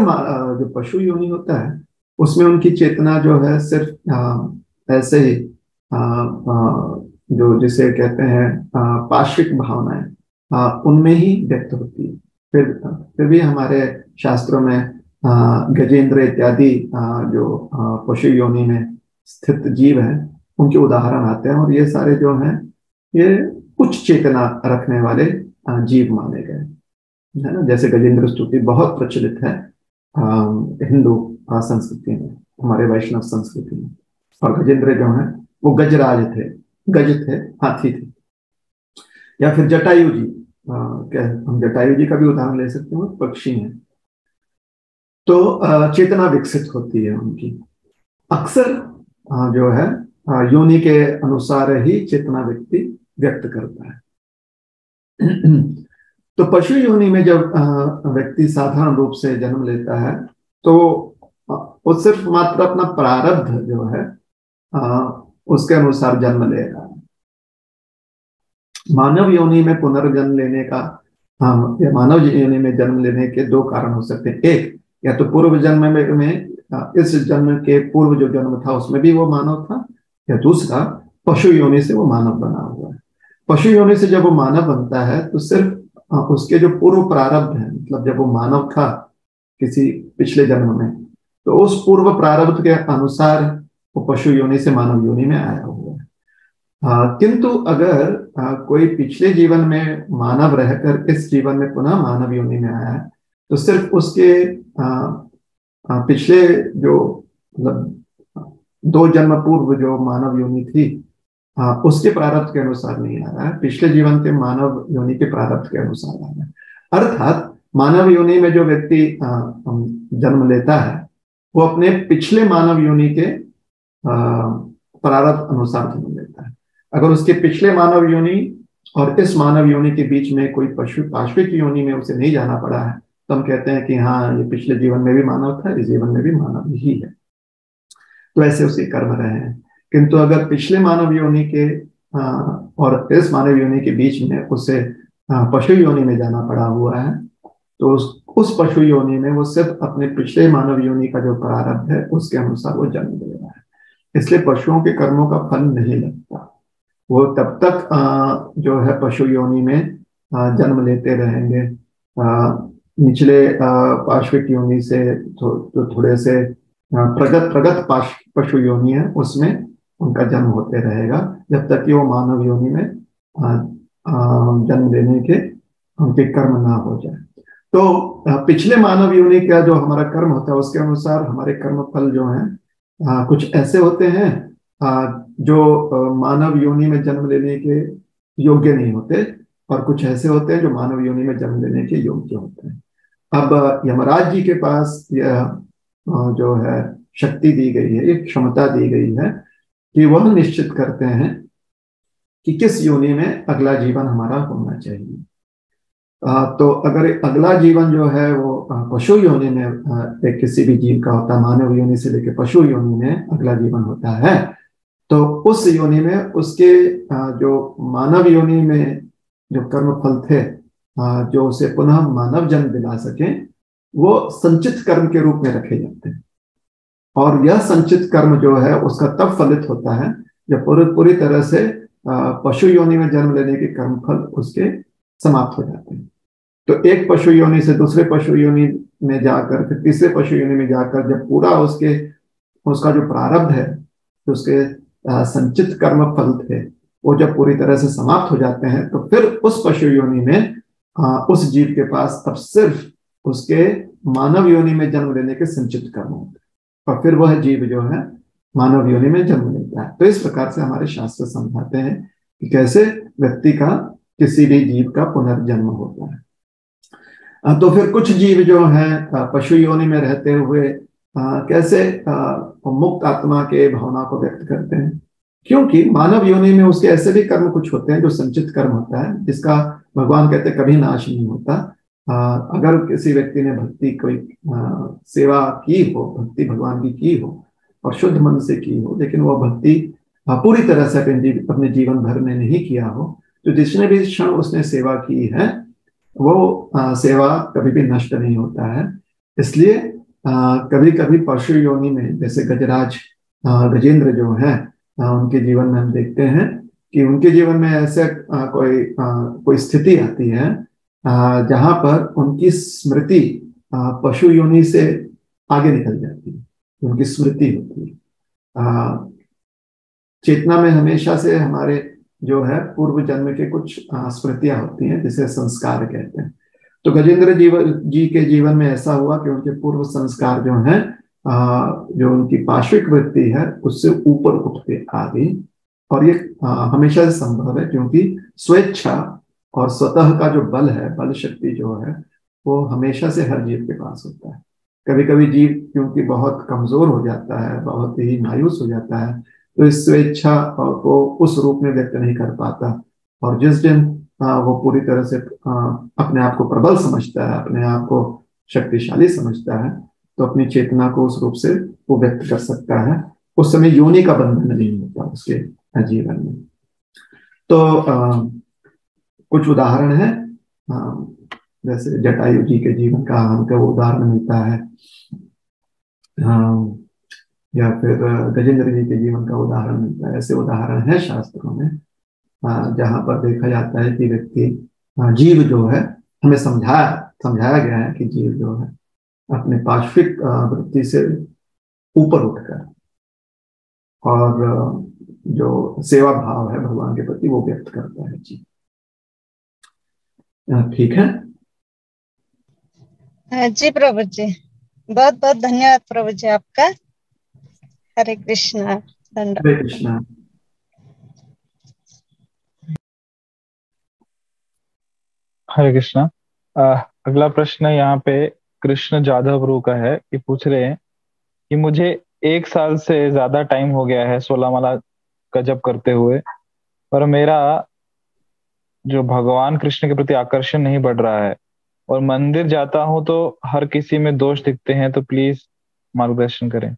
जो पशु योनि होता है उसमें उनकी चेतना जो है सिर्फ़ आ, ऐसे ही आ, आ, जो जिसे कहते हैं पार्श्विक भावनाएँ उनमें ही व्यक्त होती है। फिर फिर भी हमारे शास्त्रों में गजेंद्र इत्यादि जो पशु योनि में स्थित जीव हैं, उनके उदाहरण आते हैं और ये सारे जो हैं, ये उच्च चेतना रखने वाले जीव माने गए है। ना? जैसे गजेंद्र स्तुति बहुत प्रचलित है हिंदू संस्कृति में, हमारे वैष्णव संस्कृति में। और गजेंद्र जो है, वो गजराज थे। गज थे हाथी थे। या फिर जटायु जी। क्या हम जटायु जी का भी उदाहरण ले सकते हैं पक्षी हैं। तो चेतना विकसित होती है उनकी। अक्सर जो है योनि के अनुसार ही चेतना व्यक्ति व्यक्त करता है। तो पशु योनि में जब व्यक्ति साधारण रूप से जन्म लेता है तो वो सिर्फ़ मात्र अपना प्रारब्ध जो है उसके अनुसार जन्म लेगा मानव योनि में पुनर्जन्म लेने का हाँ या मानव योनि में जन्म लेने के दो कारण हो सकते हैं। एक या तो पूर्व जन्म में, में इस जन्म के पूर्व जो जन्म था उसमें भी वो मानव था या दूसरा पशु योनि से वो मानव बना हुआ है। पशु योनि से जब वो मानव बनता है तो सिर्फ़ उसके जो पूर्व प्रारब्ध है मतलब जब वो मानव था किसी पिछले जन्म में तो उस पूर्व प्रारब्ध के अनुसार वो पशु योनि से मानव योनि में आया हुआ है। किंतु अगर आ, कोई पिछले जीवन में मानव रहकर इस जीवन में पुनः मानव योनि में आया है तो सिर्फ़ उसके आ, आ, पिछले जो मतलब दो जन्म पूर्व जो मानव योनि थी आ, उसके प्रारब्ध के अनुसार नहीं आ रहा है। पिछले जीवन के मानव योनि के प्रारब्ध के अनुसार आ रहा है। अर्थात मानव योनि में जो व्यक्ति जन्म लेता है वो अपने पिछले मानव योनि के प्रारब्ध अनुसार जन्म लेता है। अगर उसके पिछले मानव योनि और इस मानव योनि के बीच में कोई पशु पाश्विक योनि में उसे नहीं जाना पड़ा है तो हम कहते हैं कि हाँ ये पिछले जीवन में भी मानव था इस जीवन में भी मानव ही है। तो ऐसे उसे कर्म रहे हैं। किंतु अगर पिछले मानव योनि के और इस मानव योनि के बीच में उसे पशु योनि में जाना पड़ा हुआ है तो उस, उस पशु योनि में वो सिर्फ़ अपने पिछले मानव योनि का जो प्रारब्ध है उसके अनुसार वो जन्म ले रहा है। इसलिए पशुओं के कर्मों का फल नहीं लगता। वो तब तक जो है पशु योनि में जन्म लेते रहेंगे। निचले पार्श्विक योनि से थो, थोड़े से प्रगत प्रगत पशु योनि है उसमें उनका जन्म होते रहेगा। जब तक कि वो मानव योनि में जन्म लेने के उनके कर्म ना हो जाए। तो पिछले मानव योनि का जो हमारा कर्म होता है उसके अनुसार हमारे कर्म फल जो है कुछ ऐसे होते हैं आ, जो मानव योनि में जन्म लेने के योग्य नहीं होते और कुछ ऐसे होते हैं जो मानव योनि में जन्म लेने के योग्य होते हैं। अब यमराज जी के पास यह जो है शक्ति दी गई है एक क्षमता दी गई है कि वह निश्चित करते हैं कि किस योनि में अगला जीवन हमारा होना चाहिए। आ, तो अगर अगला जीवन जो है वो पशु योनि में एक किसी भी जीव का होता है मानव योनि से लेकर पशु योनि में अगला जीवन होता है तो उस योनि में उसके जो मानव योनि में जो कर्म फल थे जो उसे पुनः मानव जन्म दिला सके वो संचित कर्म के रूप में रखे जाते हैं और यह संचित कर्म जो है उसका तब फलित होता है जब पूरी पूरी तरह से पशु योनि में जन्म लेने के कर्म फल उसके समाप्त हो जाते हैं तो एक पशु योनि से दूसरे पशु योनि में जाकर फिर तीसरे पशु योनि में जाकर जब पूरा उसके उसका जो प्रारब्ध है तो उसके संचित कर्म फल थे वो जब पूरी तरह से समाप्त हो जाते हैं तो फिर उस पशु योनि में आ, उस जीव के पास अब सिर्फ़ उसके मानव योनि में जन्म लेने के संचित कर्म होते हैं। और फिर वह जीव जो है मानव योनि में जन्म लेता है। तो इस प्रकार से हमारे शास्त्र समझाते हैं कि कैसे व्यक्ति का किसी भी जीव का पुनर्जन्म होता है। तो फिर कुछ जीव जो है पशु योनि में रहते हुए कैसे मुक्त आत्मा के भावना को व्यक्त करते हैं? क्योंकि मानव योनि में उसके ऐसे भी कर्म कुछ होते हैं जो संचित कर्म होता है, जिसका भगवान कहते कभी नाश नहीं होता। अगर किसी व्यक्ति ने भक्ति कोई सेवा की हो, भक्ति भगवान की की हो, और शुद्ध मन से की हो, लेकिन वह भक्ति पूरी तरह से अपने अपने जीवन भर में नहीं किया हो तो जिसने भी क्षण उसने सेवा की है वो आ, सेवा कभी भी नष्ट नहीं होता है। इसलिए कभी कभी पशु योनि में जैसे गजराज गजेंद्र जो है आ, उनके जीवन में हम देखते हैं कि उनके जीवन में ऐसे आ, कोई आ, कोई स्थिति आती है जहाँ पर उनकी स्मृति पशु योनि से आगे निकल जाती है। उनकी स्मृति होती है। चेतना में हमेशा से हमारे जो है पूर्व जन्म के कुछ स्मृतियाँ होती हैं, जिसे संस्कार कहते हैं। तो गजेंद्र जीव, जी के जीवन में ऐसा हुआ कि उनके पूर्व संस्कार जो है जो उनकी पार्श्विक वृत्ति है, उससे ऊपर उठते आ गई। और ये हमेशा से संभव है, क्योंकि स्वेच्छा और स्वतः का जो बल है, बल शक्ति जो है, वो हमेशा से हर जीव के पास होता है। कभी कभी जीव, क्योंकि बहुत कमज़ोर हो जाता है, बहुत ही मायूस हो जाता है तो इस स्वेच्छा को उस रूप में व्यक्त नहीं कर पाता। और जिस दिन वो पूरी तरह से अपने आप को प्रबल समझता है अपने आप को शक्तिशाली समझता है तो अपनी चेतना को उस रूप से वो व्यक्त कर सकता है। उस समय योनि का बंधन नहीं होता उसके जीवन में। तो आ, कुछ उदाहरण है। आ, जैसे जटायु जी के जीवन का हमको उदाहरण मिलता है। आ, या फिर गजेंद्र जी के जीवन का उदाहरण मिलता है ऐसे उदाहरण है शास्त्रों में जहाँ पर देखा जाता है कि व्यक्ति जीव जो है, हमें समझाया समझाया गया है कि जीव जो है, अपने पार्श्विक वृत्ति से ऊपर उठकर और जो सेवा भाव है भगवान के प्रति वो व्यक्त करता है जी ठीक है? जी प्रभु जी बहुत बहुत धन्यवाद प्रभु जी आपका। हरे कृष्ण हरे कृष्ण हरे कृष्णा अगला प्रश्न यहाँ पे कृष्ण जाधव रू का है कि पूछ रहे हैं कि मुझे एक साल से ज़्यादा टाइम हो गया है सोलह माला का जप करते हुए पर मेरा जो भगवान कृष्ण के प्रति आकर्षण नहीं बढ़ रहा है। और मंदिर जाता हूँ तो हर किसी में दोष दिखते हैं तो प्लीज़ मार्गदर्शन करें।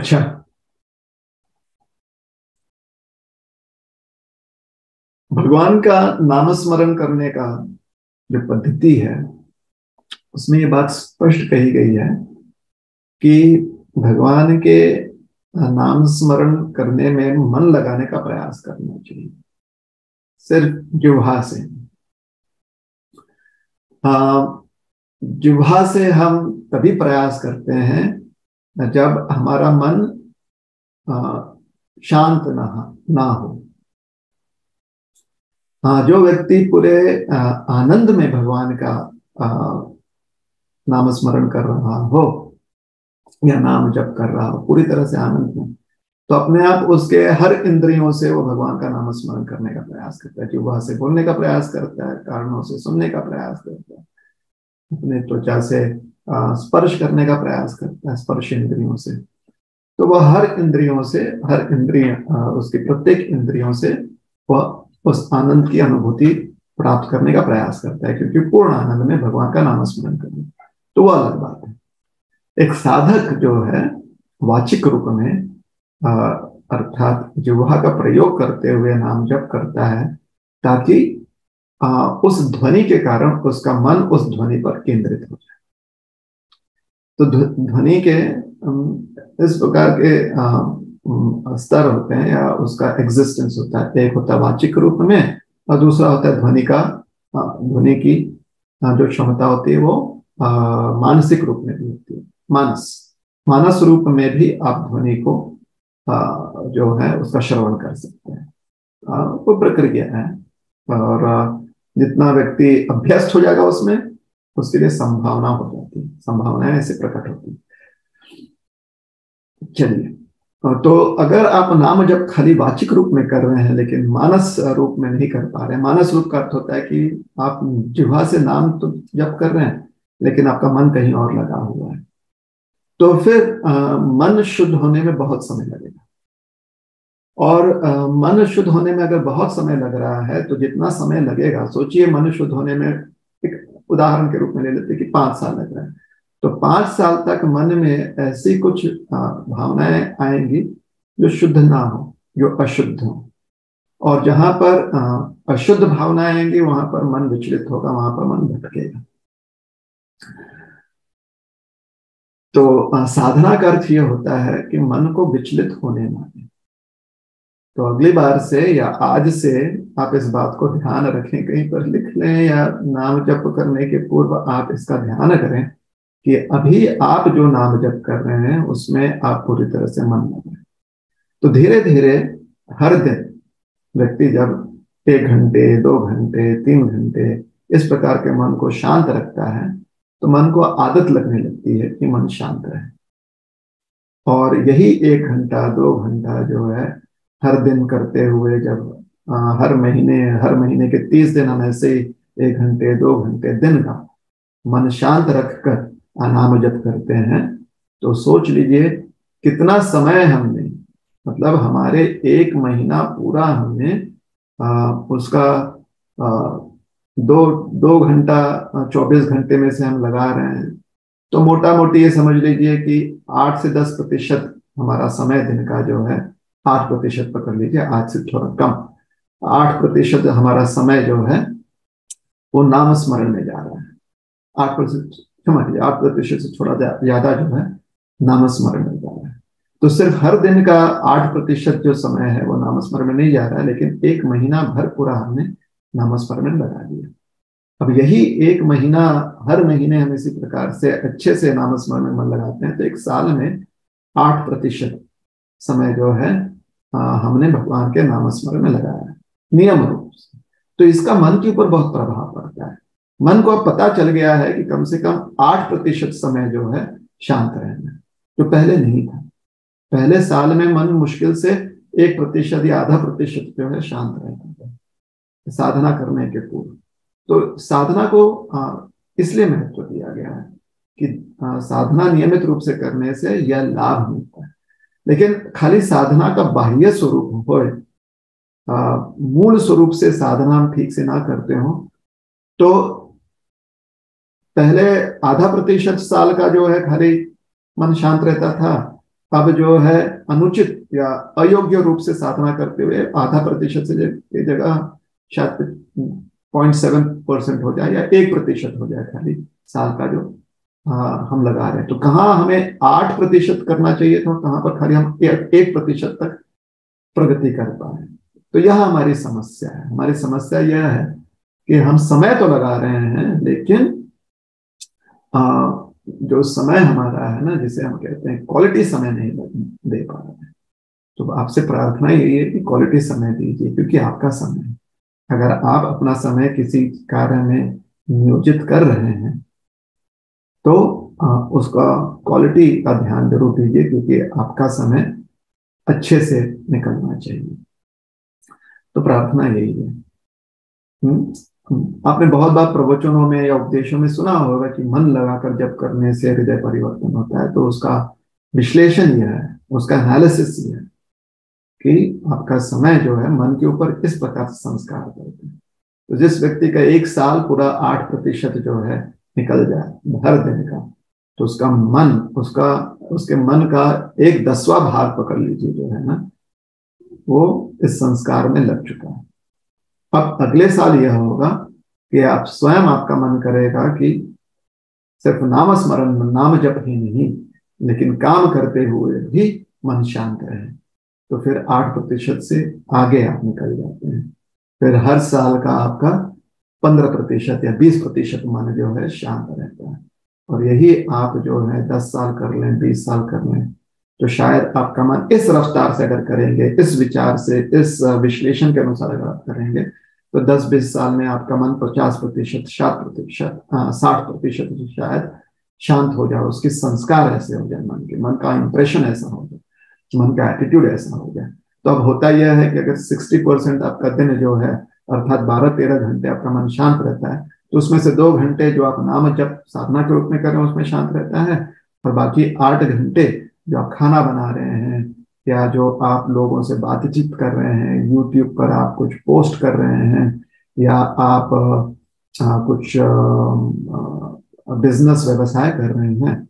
अच्छा। भगवान का नामस्मरण करने का जो पद्धति है, उसमें ये बात स्पष्ट कही गई है कि भगवान के नाम स्मरण करने में मन लगाने का प्रयास करना चाहिए। सिर्फ़ जुहा से। जुहा से हम तभी प्रयास करते हैं जब हमारा मन शांत ना ना हो। हाँ जो व्यक्ति पूरे आनंद में भगवान का नाम स्मरण कर रहा हो या नाम जप कर रहा हो, पूरी तरह से आनंद में तो अपने आप उसके हर इंद्रियों से वो भगवान का नाम स्मरण करने का प्रयास करता है जिह्वा से बोलने का प्रयास करता है, कारणों से सुनने का प्रयास करता है, अपने त्वचा से स्पर्श करने का प्रयास करता है स्पर्श इंद्रियों से। तो वह हर इंद्रियों से हर इंद्रिय उसके प्रत्येक इंद्रियों से वह उस आनंद की अनुभूति प्राप्त करने का प्रयास करता है क्योंकि पूर्ण आनंद में भगवान का नाम स्मरण करना। तो वह अलग बात है। एक साधक जो है वाचिक रूप में अर्थात जिह्वा का प्रयोग करते हुए नाम जप करता है ताकि आ, उस ध्वनि के कारण उसका मन उस ध्वनि पर केंद्रित हो जाए। तो ध्वनि के इस प्रकार के स्तर होते हैं या उसका एग्जिस्टेंस होता है। एक होता है वाचिक रूप में और दूसरा होता है ध्वनि का ध्वनि की जो क्षमता होती है वो मानसिक रूप में भी होती है। मानस मानस रूप में भी आप ध्वनि को जो है उसका श्रवण कर सकते हैं। वो प्रक्रिया है और जितना व्यक्ति अभ्यस्त हो जाएगा उसमें, उसके लिए संभावना हो है। संभावनाएँ ऐसे प्रकट होती चलिए तो अगर आप नाम जब खाली वाचिक रूप में कर रहे हैं लेकिन मानस रूप में नहीं कर पा रहे मानस रूप का अर्थ होता है कि आप जिहा से नाम तो जब कर रहे हैं लेकिन आपका मन कहीं और लगा हुआ है। तो फिर आ, मन शुद्ध होने में बहुत समय लगेगा। और आ, मन शुद्ध होने में अगर बहुत समय लग रहा है तो जितना समय लगेगा सोचिए मन शुद्ध होने में एक उदाहरण के रूप में ले लेते कि पाँच साल लग रहा है। तो पाँच साल तक मन में ऐसी कुछ भावनाएँ आएँगी जो शुद्ध ना हो, जो अशुद्ध हो। और जहाँ पर अशुद्ध भावनाएँ आएँगी, वहाँ पर मन विचलित होगा, वहाँ पर मन भटकेगा। तो साधना का अर्थ यह होता है कि मन को विचलित होने ना दें। तो अगली बार से या आज से आप इस बात को ध्यान रखें, कहीं पर लिख लें या नाम जप करने के पूर्व आप इसका ध्यान करें। कि अभी आप जो नाम जप कर रहे हैं उसमें आप पूरी तरह से मन लगाए तो धीरे धीरे हर दिन व्यक्ति जब एक घंटे दो घंटे तीन घंटे इस प्रकार के मन को शांत रखता है तो मन को आदत लगने लगती है कि मन शांत रहे। और यही एक घंटा दो घंटा जो है हर दिन करते हुए जब आ, हर महीने हर महीने के तीस दिन हम ऐसे ही एक घंटे दो घंटे दिन का मन शांत रखकर नाम जप करते हैं तो सोच लीजिए कितना समय हमने मतलब हमारे एक महीना पूरा हमने आ, उसका आ, दो दो घंटा चौबीस घंटे में से हम लगा रहे हैं। तो मोटा मोटी ये समझ लीजिए कि आठ से दस प्रतिशत हमारा समय दिन का जो है आठ प्रतिशत पकड़ लीजिए आज से थोड़ा कम। आठ प्रतिशत हमारा समय जो है वो नाम स्मरण में जा रहा है। आठ प्रतिशत कीजिए आठ प्रतिशत से थोड़ा ज़्यादा जो है, नामस्मरण में जा रहा है। तो सिर्फ़ हर दिन का आठ प्रतिशत जो समय है, वो नामस्मरण में नहीं जा रहा है, लेकिन एक महीना भर पूरा हमने नामस्मरण में लगा दिया। अब यही एक महीना, हर महीने हम इसी प्रकार से अच्छे से नामस्मरण में मन लगाते हैं तो एक साल में आठ प्रतिशत समय जो है हमने भगवान के नामस्मरण में लगाया है, नियम रूप से। तो इसका मन के ऊपर बहुत प्रभाव मन को अब पता चल गया है कि कम से कम आठ प्रतिशत समय जो है शांत रहना जो पहले नहीं था। पहले साल में मन मुश्किल से एक प्रतिशत या आधा प्रतिशत जो है शांत रहता था। साधना करने के पूर्व। तो साधना को इसलिए महत्व दिया गया है कि साधना नियमित रूप से करने से यह लाभ मिलता है। लेकिन खाली साधना का बाह्य स्वरूप हो मूल स्वरूप से साधना हम ठीक से ना करते हो तो पहले आधा प्रतिशत साल का जो है खाली मन शांत रहता था अब जो है अनुचित या अयोग्य रूप से साधना करते हुए आधा प्रतिशत से जगह शायद पॉइंट सेवन परसेंट हो जाए या एक प्रतिशत हो जाए खाली साल का जो आ, हम लगा रहे हैं। तो कहाँ हमें आठ प्रतिशत करना चाहिए था कहाँ पर खाली हम एक प्रतिशत तक प्रगति कर पाए तो यह हमारी समस्या है। हमारी समस्या यह है कि हम समय तो लगा रहे हैं लेकिन आ, जो समय हमारा है ना जिसे हम कहते हैं क्वालिटी समय नहीं दे पा रहे हैं। तो आपसे प्रार्थना यही है कि क्वालिटी समय दीजिए क्योंकि आपका समय है। अगर आप अपना समय किसी कार्य में नियोजित कर रहे हैं तो उसका क्वालिटी का ध्यान ज़रूर दीजिए क्योंकि आपका समय अच्छे से निकलना चाहिए। तो प्रार्थना यही है। हम्म। आपने बहुत बार प्रवचनों में या उपदेशों में सुना होगा कि मन लगाकर जब करने से हृदय परिवर्तन होता है तो उसका विश्लेषण यह है, उसका एनालिसिस यह है कि आपका समय जो है मन के ऊपर इस प्रकार से संस्कार करते हैं। तो जिस व्यक्ति का एक साल पूरा आठ प्रतिशत जो है निकल जाए, हर दिन का तो उसका मन, उसका, उसके मन का एक दसवा भाग पकड़ लीजिए जो है ना, वो इस संस्कार में लग चुका है। अब अगले साल यह होगा कि आप स्वयं आपका मन करेगा कि सिर्फ़ नाम स्मरण नाम जप ही नहीं, लेकिन काम करते हुए भी मन शांत रहे। तो फिर आठ प्रतिशत से आगे आप निकल जाते हैं। फिर हर साल का आपका पंद्रह प्रतिशत या बीस प्रतिशत मन जो है शांत रहता है। और यही आप जो है दस साल कर लें, बीस साल कर लें तो शायद आपका मन इस रफ्तार से अगर करेंगे, इस विचार से, इस विश्लेषण के अनुसार अगर आप करेंगे तो दस बीस साल में आपका मन पचास प्रतिशत, सात प्रतिशत साठ प्रतिशत शायद शांत हो जाए, उसके संस्कार ऐसे हो जाए मन के। मन का इंप्रेशन ऐसा हो जाए, मन का एटीट्यूड ऐसा हो जाए। तो अब होता यह है कि अगर सिक्सटी परसेंट आपका दिन जो है, अर्थात बारह तेरह घंटे आपका मन शांत रहता है तो उसमें से दो घंटे जो आप नाम जब साधना के रूप में कर, उसमें शांत रहता है, और बाकी आठ घंटे जो आप खाना बना रहे हैं या जो आप लोगों से बातचीत कर रहे हैं यूट्यूब पर आप कुछ पोस्ट कर रहे हैं या आप आ, कुछ बिज़नेस व्यवसाय कर रहे हैं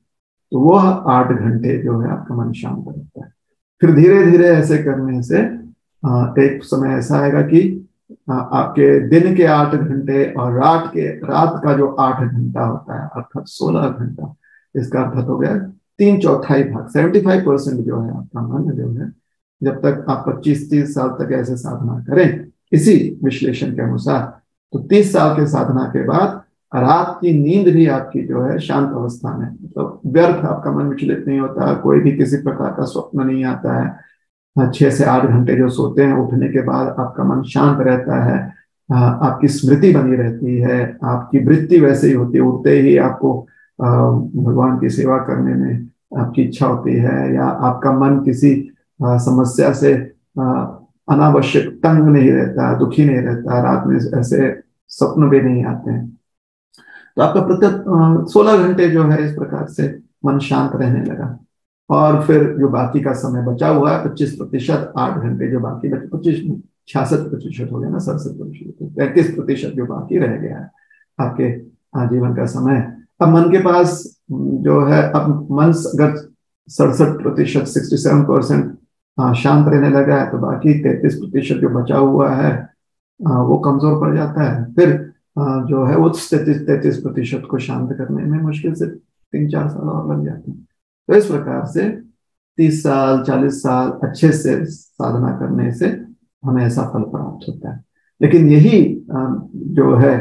तो वह आठ घंटे जो है आपका मन शांत रहता है। फिर धीरे धीरे ऐसे करने से एक समय ऐसा आएगा कि आपके दिन के आठ घंटे और रात के रात का जो आठ घंटा होता है अर्थात सोलह घंटा इसका अर्थ हो गया तीन चौथाई भाग सेवेंटी फाइव परसेंट जो है आपका मन जो है जब तक आप पच्चीस तीस साल तक ऐसे साधना करें इसी विश्लेषण के अनुसार तो तीस साल के साधना के बाद रात की नींद भी आपकी जो है शांत अवस्था में मतलब तो व्यर्थ आपका मन विचलित नहीं होता कोई भी किसी प्रकार का स्वप्न नहीं आता है। हाँ, छह से आठ घंटे जो सोते हैं उठने के बाद आपका मन शांत रहता है हाँ, आपकी स्मृति बनी रहती है आपकी वृत्ति वैसे ही होती है उठते ही आपको भगवान की सेवा करने में आपकी इच्छा होती है या आपका मन किसी समस्या से अनावश्यक तंग नहीं रहता, दुखी नहीं रहता, रात में ऐसे स्वप्न भी नहीं आते हैं। तो आपका प्रत्येक सोलह घंटे जो है इस प्रकार से मन शांत रहने लगा। और फिर जो बाकी का समय बचा हुआ है, पच्चीस प्रतिशत, आठ घंटे जो बाकी बचे, पच्चीस, छियासठ प्रतिशत हो गया ना, सड़सठ प्रतिशत पैंतीस प्रतिशत जो बाकी रह गया है, आपके जीवन का समय अब मन के पास जो है, अब मन अगर सड़सठ प्रतिशत सिक्सटी सेवन परसेंट शांत रहने लगा है तो बाकी तैतीस प्रतिशत जो बचा हुआ है वो कमज़ोर पड़ जाता है। फिर जो है, वो तैतीस तैतीस प्रतिशत को शांत करने में मुश्किल से तीन, चार साल और लग जाते हैं। तो इस प्रकार से तीस साल, चालीस साल अच्छे से साधना करने से हमें ऐसा फल प्राप्त होता है। लेकिन यही जो है,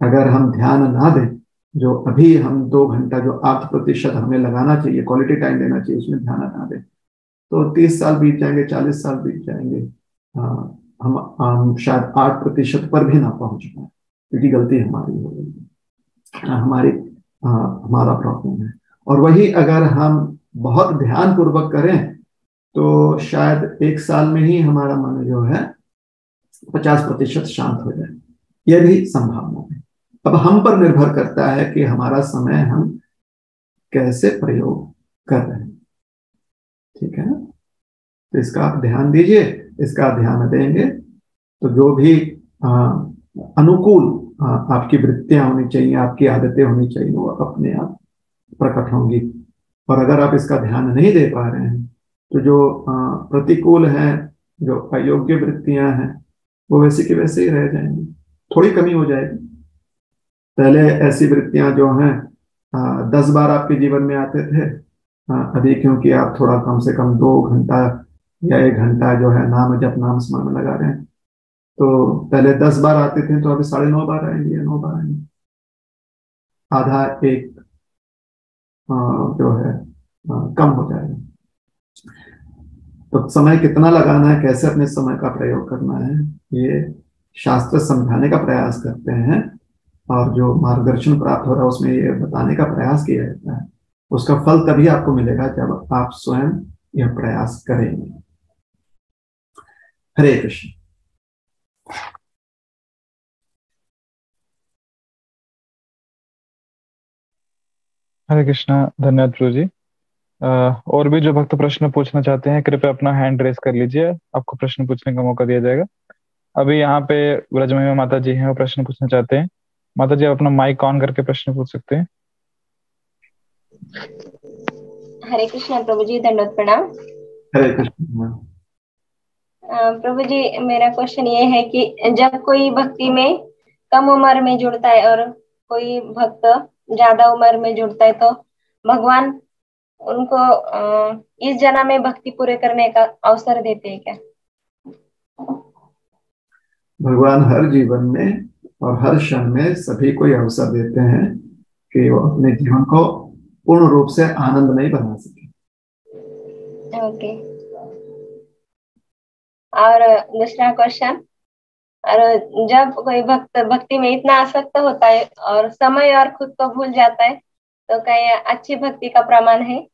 अगर हम ध्यान ना दें जो अभी हम दो घंटा जो आठ प्रतिशत हमें लगाना चाहिए क्वालिटी टाइम देना चाहिए उसमें ध्यान ना दें। तो तीस साल बीत जाएँगे चालीस साल बीत जाएँगे आ, हम, हम शायद आठ प्रतिशत पर भी ना पहुँच पाए क्योंकि गलती हमारी हो गई हमारी हमारा प्रॉब्लम है। और वही अगर हम बहुत ध्यान पूर्वक करें तो शायद एक साल में ही हमारा मन जो है पचास प्रतिशत शांत हो जाए यह भी संभावना है। अब हम पर निर्भर करता है कि हमारा समय हम कैसे प्रयोग कर रहे हैं। ठीक है? तो इसका आप ध्यान दीजिए, इसका ध्यान देंगे। तो जो भी अनुकूल आपकी वृत्तियाँ होनी चाहिए, आपकी आदतें होनी चाहिए, वो अपने आप प्रकट होंगी। और अगर आप इसका ध्यान नहीं दे पा रहे हैं तो जो प्रतिकूल है, जो अयोग्य वृत्तियाँ हैं, वो वैसे के वैसे ही रह जाएँगी। थोड़ी कमी हो जाएगी। पहले ऐसी वृत्तियाँ जो हैं दस बार आपके जीवन में आते थे अभी क्योंकि आप थोड़ा कम से कम दो घंटा या एक घंटा जो है नाम जब नाम स्मरण लगा रहे हैं। तो पहले दस बार आते थे तो अभी साढ़े नौ बार आएँगे नौ बार आएँगे। आधा एक जो है कम हो जाएगा। तो समय कितना लगाना है, कैसे अपने समय का प्रयोग करना है, ये शास्त्र समझाने का प्रयास करते हैं। और जो मार्गदर्शन प्राप्त हो रहा है, उसमें ये बताने का प्रयास किया जाता है। उसका फल तभी आपको मिलेगा जब आप स्वयं यह प्रयास करेंगे। हरे कृष्ण। हरे कृष्णा, धन्यवाद प्रभु जी। और भी जो भक्त प्रश्न पूछना चाहते हैं, कृपया अपना हैंड रेस कर लीजिए। आपको प्रश्न पूछने का मौका दिया जाएगा। अभी यहाँ पे ब्रजमय माता जी हैं, वो प्रश्न पूछना चाहते हैं। माता जी आप अपना माइक ऑन करके प्रश्न पूछ सकते हैं। हरे कृष्णा प्रभु जी धन्यवाद प्रणाम। हरे कृष्ण प्रभु जी मेरा क्वेश्चन ये है कि जब कोई भक्ति में कम उम्र में जुड़ता है और कोई भक्त ज़्यादा उम्र में जुड़ता है तो भगवान उनको इस जन्म में भक्ति पूरे करने का अवसर देते हैं क्या? भगवान हर जीवन में और हर क्षण में सभी को यह अवसर देते हैं कि वो अपने जीवन को पूर्ण रूप से आनंद नहीं बना सके। ओके और दूसरा क्वेश्चन और जब कोई भक्त भक्ति में इतना आसक्त होता है और समय और खुद को भूल जाता है तो क्या अच्छी भक्ति का प्रमाण है?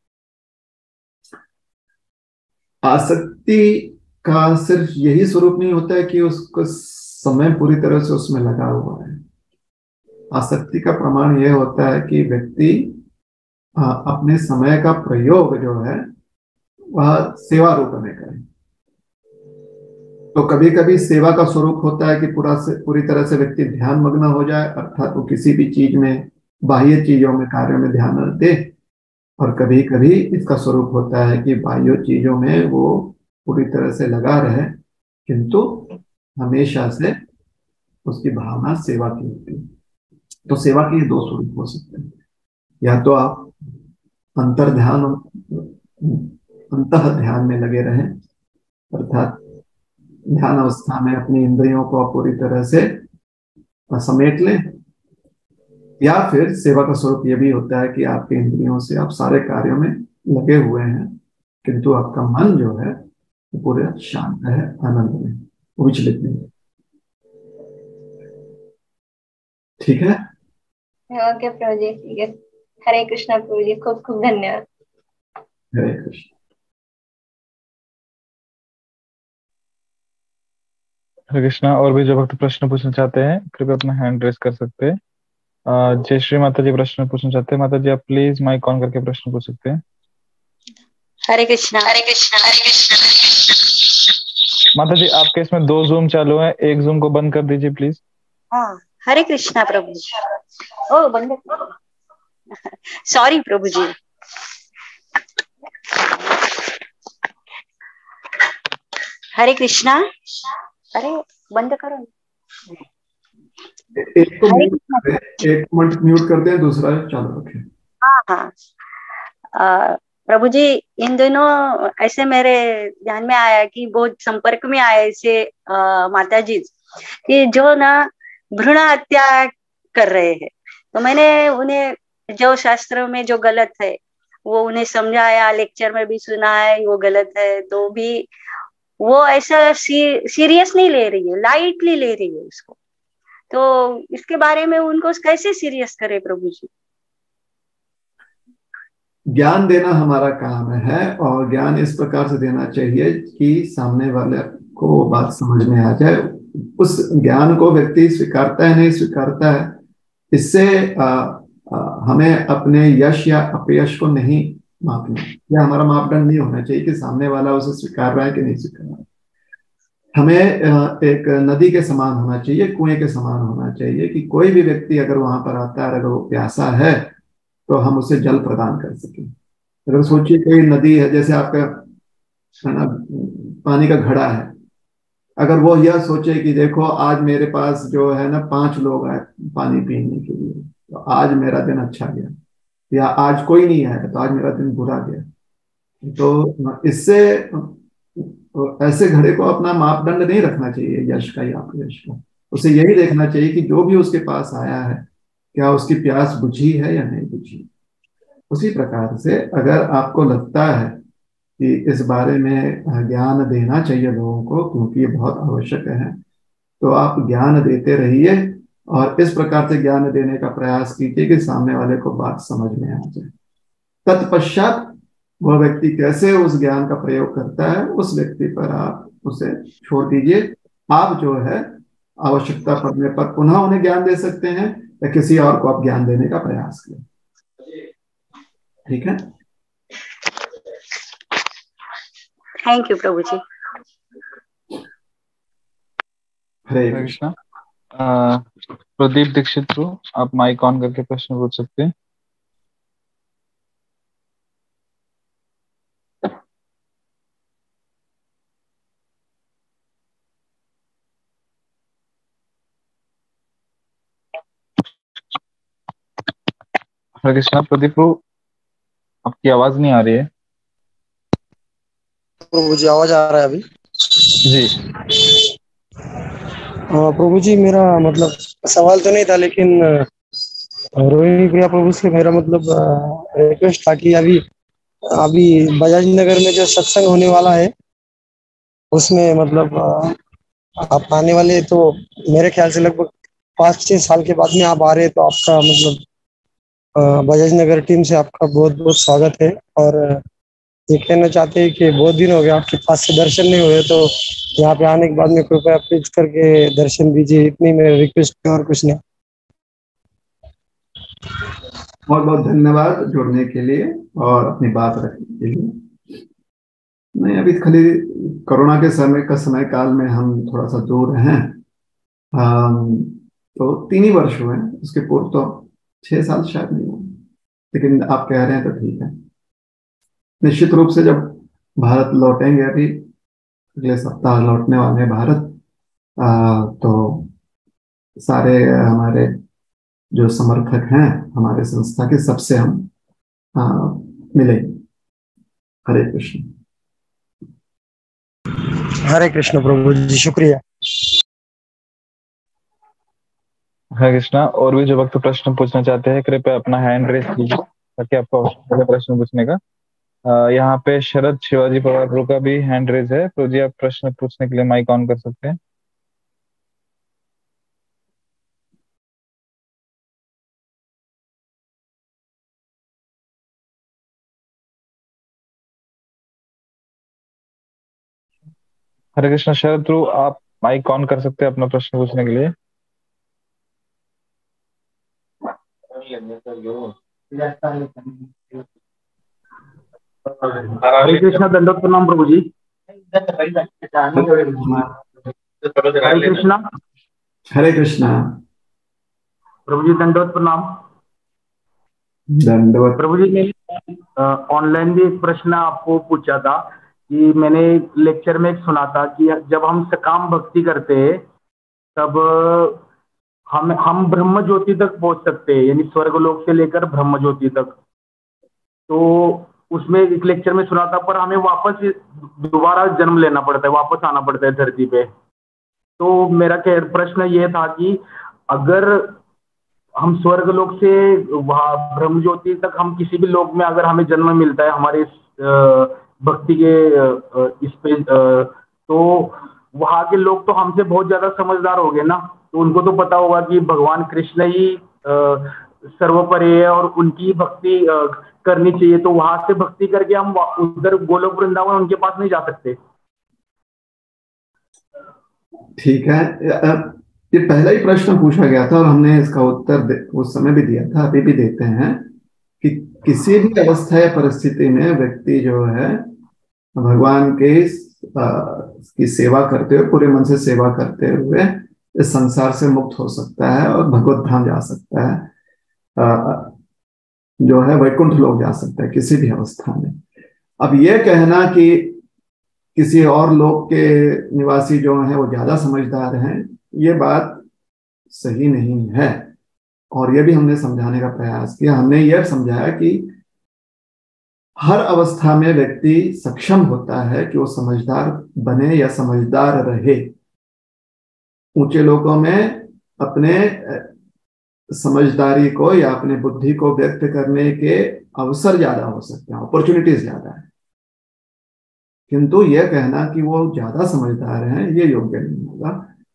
आसक्ति का सिर्फ़ यही स्वरूप नहीं होता है कि उसको समय पूरी तरह से उसमें लगा हुआ है। आसक्ति का प्रमाण यह होता है कि व्यक्ति अपने समय का प्रयोग जो है, वह सेवा रूप में करे। तो कभी कभी सेवा का स्वरूप होता है कि पूरा से, पूरी तरह से व्यक्ति ध्यान मग्न हो जाए, अर्थात वो किसी भी चीज़ में, बाह्य चीज़ों में, कार्यों में ध्यान दे। और कभी कभी इसका स्वरूप होता है कि बाह्य चीज़ों में वो पूरी तरह से लगा रहे, किंतु हमेशा से उसकी भावना सेवा की होती है। तो सेवा के दो स्वरूप हो सकते हैं। या तो आप अंतर ध्यान अंत ध्यान में लगे रहें, अर्थात ध्यान अवस्था में अपनी इंद्रियों को पूरी तरह से समेट लें, या फिर सेवा का स्वरूप यह भी होता है कि आपके इंद्रियों से आप सारे कार्यों में लगे हुए हैं, किंतु आपका मन जो है पूरे शांत है, आनंद में। विचलित नहीं ठीक है? ओके प्रभु जी ठीक है। हरे कृष्णा प्रभु जी खूब खूब धन्यवाद। हरे कृष्ण। हरे कृष्णा और भी जो भक्त प्रश्न पूछना चाहते हैं कृपया अपना हैंड रेस कर सकते हैं। जय श्री माता जी प्रश्न पूछना चाहते हैं। माता जी आप प्लीज़ माइक ऑन करके प्रश्न पूछ सकते हैं। हरे कृष्णा हरे कृष्णा। हरे कृष्णा। माता जी आपके इसमें दो जूम चालू है एक जूम को बंद कर दीजिए प्लीज़ हाँ हरे कृष्णा प्रभु जी। ओ बंद। सॉरी प्रभु जी। हरे कृष्णा। अरे बंद करो एक तो म्यूट एक मिनट म्यूट कर दे दूसरा चालू रखें। हाँ हाँ। प्रभु जी इन दोनों ऐसे मेरे ध्यान में आया कि बहुत संपर्क में आया ऐसे माता जी कि जो ना भ्रूण हत्या कर रहे हैं। तो मैंने उन्हें जो शास्त्र में जो गलत है वो उन्हें समझाया लेक्चर में भी सुना है वो गलत है तो भी वो ऐसा सी, सीरियस नहीं ले रही है लाइटली ले रही है उसको। तो इसके बारे में उनको कैसे सीरियस करे प्रभु जी? ज्ञान देना हमारा काम है और ज्ञान इस प्रकार से देना चाहिए कि सामने वाले को बात समझ में आ जाए। उस ज्ञान को व्यक्ति स्वीकारता है नहीं स्वीकारता है इससे आ, आ, हमें अपने यश या अपयश को नहीं मापना। या हमारा मापदंड नहीं होना चाहिए कि सामने वाला उसे स्वीकार रहा है कि नहीं स्वीकार रहा है। हमें एक नदी के समान होना चाहिए कुएँ के समान होना चाहिए कि कोई भी व्यक्ति अगर वहाँ पर आता है अगर वो प्यासा है तो हम उसे जल प्रदान कर सकें। अगर सोचिए, कोई नदी है, जैसे आपका ना, पानी का घड़ा है। अगर वो यह सोचे कि देखो, आज मेरे पास जो है ना, पाँच लोग आए पानी पीने के लिए तो आज मेरा दिन अच्छा गया। या आज कोई नहीं आया तो आज मेरा दिन बुरा गया। तो इससे, ऐसे घड़े को अपना मापदंड नहीं रखना चाहिए, यश का या यश का। उसे यही देखना चाहिए कि जो भी उसके पास आया है क्या उसकी प्यास बुझी है या नहीं बुझी? उसी प्रकार से अगर आपको लगता है कि इस बारे में ज्ञान देना चाहिए लोगों को, क्योंकि ये बहुत आवश्यक है तो आप ज्ञान देते रहिए और इस प्रकार से ज्ञान देने का प्रयास कीजिए कि सामने वाले को बात समझ में आ जाए। तत्पश्चात वह व्यक्ति कैसे उस ज्ञान का प्रयोग करता है, उस व्यक्ति पर आप उसे छोड़ दीजिए। आप जो है, आवश्यकता पड़ने पर पुनः उन्हें ज्ञान दे सकते हैं। या किसी और को आप ज्ञान देने का प्रयास करें। ठीक है? थैंक यू प्रभु जी हरे कृष्णा। प्रदीप दीक्षित आप माइक ऑन करके प्रश्न पूछ सकते हैं। हरे कृष्णा प्रदीप आपकी आवाज़ नहीं आ रही है। प्रभु जी आवाज़ आ रहा है अभी? जी। प्रभु जी मेरा मतलब सवाल तो नहीं था लेकिन रोहिणी प्रिया प्रभु से मेरा मतलब रिक्वेस्ट था कि अभी अभी बजाज नगर में जो सत्संग होने वाला है उसमें मतलब आप आने वाले तो मेरे ख्याल से लगभग पाँच छह साल के बाद में आप आ रहे हैं तो आपका मतलब बजाज नगर टीम से आपका बहुत बहुत स्वागत है और ये कहना चाहते हैं कि बहुत दिन हो गए आपके पास से दर्शन नहीं हुए तो यहाँ पे आने के बाद में कृपया प्लीज़ करके दर्शन दीजिए इतनी मेरी रिक्वेस्ट है और कुछ नहीं। बहुत बहुत धन्यवाद जुड़ने के लिए और अपनी बात रखने के लिए। नहीं अभी खाली कोरोना के समय का समय काल में हम थोड़ा सा दूर हैं। तो तीन ही वर्ष हुए उसके पूर्व तो छह साल शायद नहीं हुए लेकिन आप कह रहे हैं तो ठीक है। निश्चित रूप से जब भारत लौटेंगे अभी अगले सप्ताह लौटने वाले भारत आ, तो सारे हमारे जो समर्थक हैं हमारे संस्था के सबसे हम आ, मिलेंगे। हरे कृष्ण। हरे कृष्ण प्रभु जी शुक्रिया। हरे कृष्णा, और भी जो वक्त प्रश्न पूछना चाहते हैं, कृपया अपना हैंड रेस कीजिए, ताकि आपको प्रश्न पूछने का। यहाँ पे शरद शिवाजी पवार का भी हैंड रेज है तो जी आप प्रश्न पूछने के लिए माइक ऑन कर सकते हैं। हरे कृष्ण, शरद आप माइक ऑन कर सकते हैं अपना प्रश्न पूछने के लिए। हरे कृष्ण दंडोत प्रणाम प्रभु जी। हरे कृष्णा। हरे कृष्णा। प्रभु जी दंडोत प्रणाम। दंडवत प्रभु जी ने ऑनलाइन भी एक प्रश्न आपको पूछा था कि मैंने लेक्चर में एक सुना था कि जब हम सकाम भक्ति करते हैं तब हम हम ब्रह्म ज्योति तक पहुँच सकते हैं, यानी स्वर्ग लोक से लेकर ब्रह्म ज्योति तक। तो उसमें एक लेक्चर में सुना था, पर हमें वापस दोबारा जन्म लेना पड़ता है, वापस आना पड़ता है धरती पे। तो मेरा प्रश्न ये था कि अगर हम स्वर्ग लोक से वहाँ ब्रह्म ज्योति तक हम किसी भी लोक में अगर हमें जन्म मिलता है, हमारे भक्ति के इस पे तो वहाँ के लोग तो हमसे बहुत ज़्यादा समझदार हो गए ना। तो उनको तो पता होगा कि भगवान कृष्ण ही सर्वोपरि है और उनकी भक्ति करनी चाहिए। तो वहाँ से भक्ति करके हम उधर गोलोक वृंदावन उनके पास नहीं जा सकते। ठीक है। ये पहला ही प्रश्न पूछा गया था और हमने इसका उत्तर उस समय भी दिया था, अभी भी देते हैं कि किसी भी अवस्था या परिस्थिति में व्यक्ति जो है, भगवान के की सेवा करते हुए, पूरे मन से सेवा करते हुए इस संसार से मुक्त हो सकता है और भगवत धाम जा सकता है। जो है वैकुंठ लोग जा सकता है किसी भी अवस्था में। अब यह कहना कि किसी और लोग के निवासी जो हैं वो ज़्यादा समझदार हैं, ये बात सही नहीं है। और यह भी हमने समझाने का प्रयास किया। हमने यह समझाया कि हर अवस्था में व्यक्ति सक्षम होता है कि वो समझदार बने या समझदार रहे। ऊँचे लोगों में अपने समझदारी को या अपने बुद्धि को व्यक्त करने के अवसर ज़्यादा हो सकते हैं अपॉर्चुनिटीज़ ज़्यादा है। किंतु यह कहना कि वो ज़्यादा समझदार हैं, ये योग्य नहीं होगा।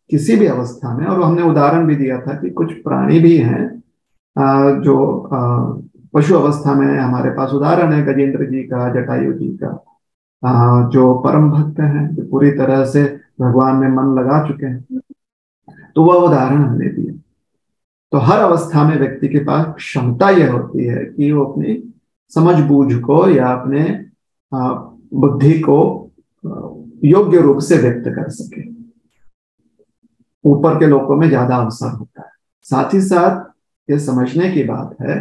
किसी भी अवस्था में, और हमने उदाहरण भी दिया था कि कुछ प्राणी भी हैं जो पशु अवस्था में हमारे पास उदाहरण है, गजेंद्र जी का, जटायु जी का जो परम भक्त हैं, जो पूरी तरह से भगवान में मन लगा चुके हैं। तो वह उदाहरण हमने दिया। तो हर अवस्था में व्यक्ति के पास क्षमता यह होती है कि वो अपनी समझ बूझ को या अपने बुद्धि को योग्य रूप से व्यक्त कर सके। ऊपर के लोगों में ज़्यादा अवसर होता है। साथ ही साथ ये समझने की बात है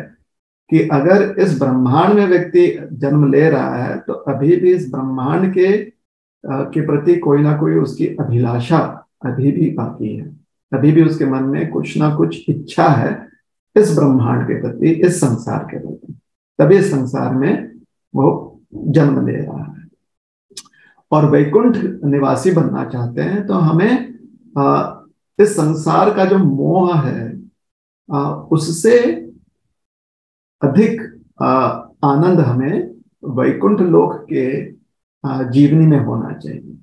कि अगर इस ब्रह्मांड में व्यक्ति जन्म ले रहा है तो अभी भी इस ब्रह्मांड के के प्रति कोई ना कोई उसकी अभिलाषा अभी भी बाकी है। अभी भी उसके मन में कुछ ना कुछ इच्छा है इस ब्रह्मांड के प्रति, इस संसार के प्रति। तभी इस संसार में वो जन्म ले रहा है। और वैकुंठ निवासी बनना चाहते हैं तो हमें इस संसार का जो मोह है उससे अधिक आनंद हमें वैकुंठ लोक के जीवनी में होना चाहिए।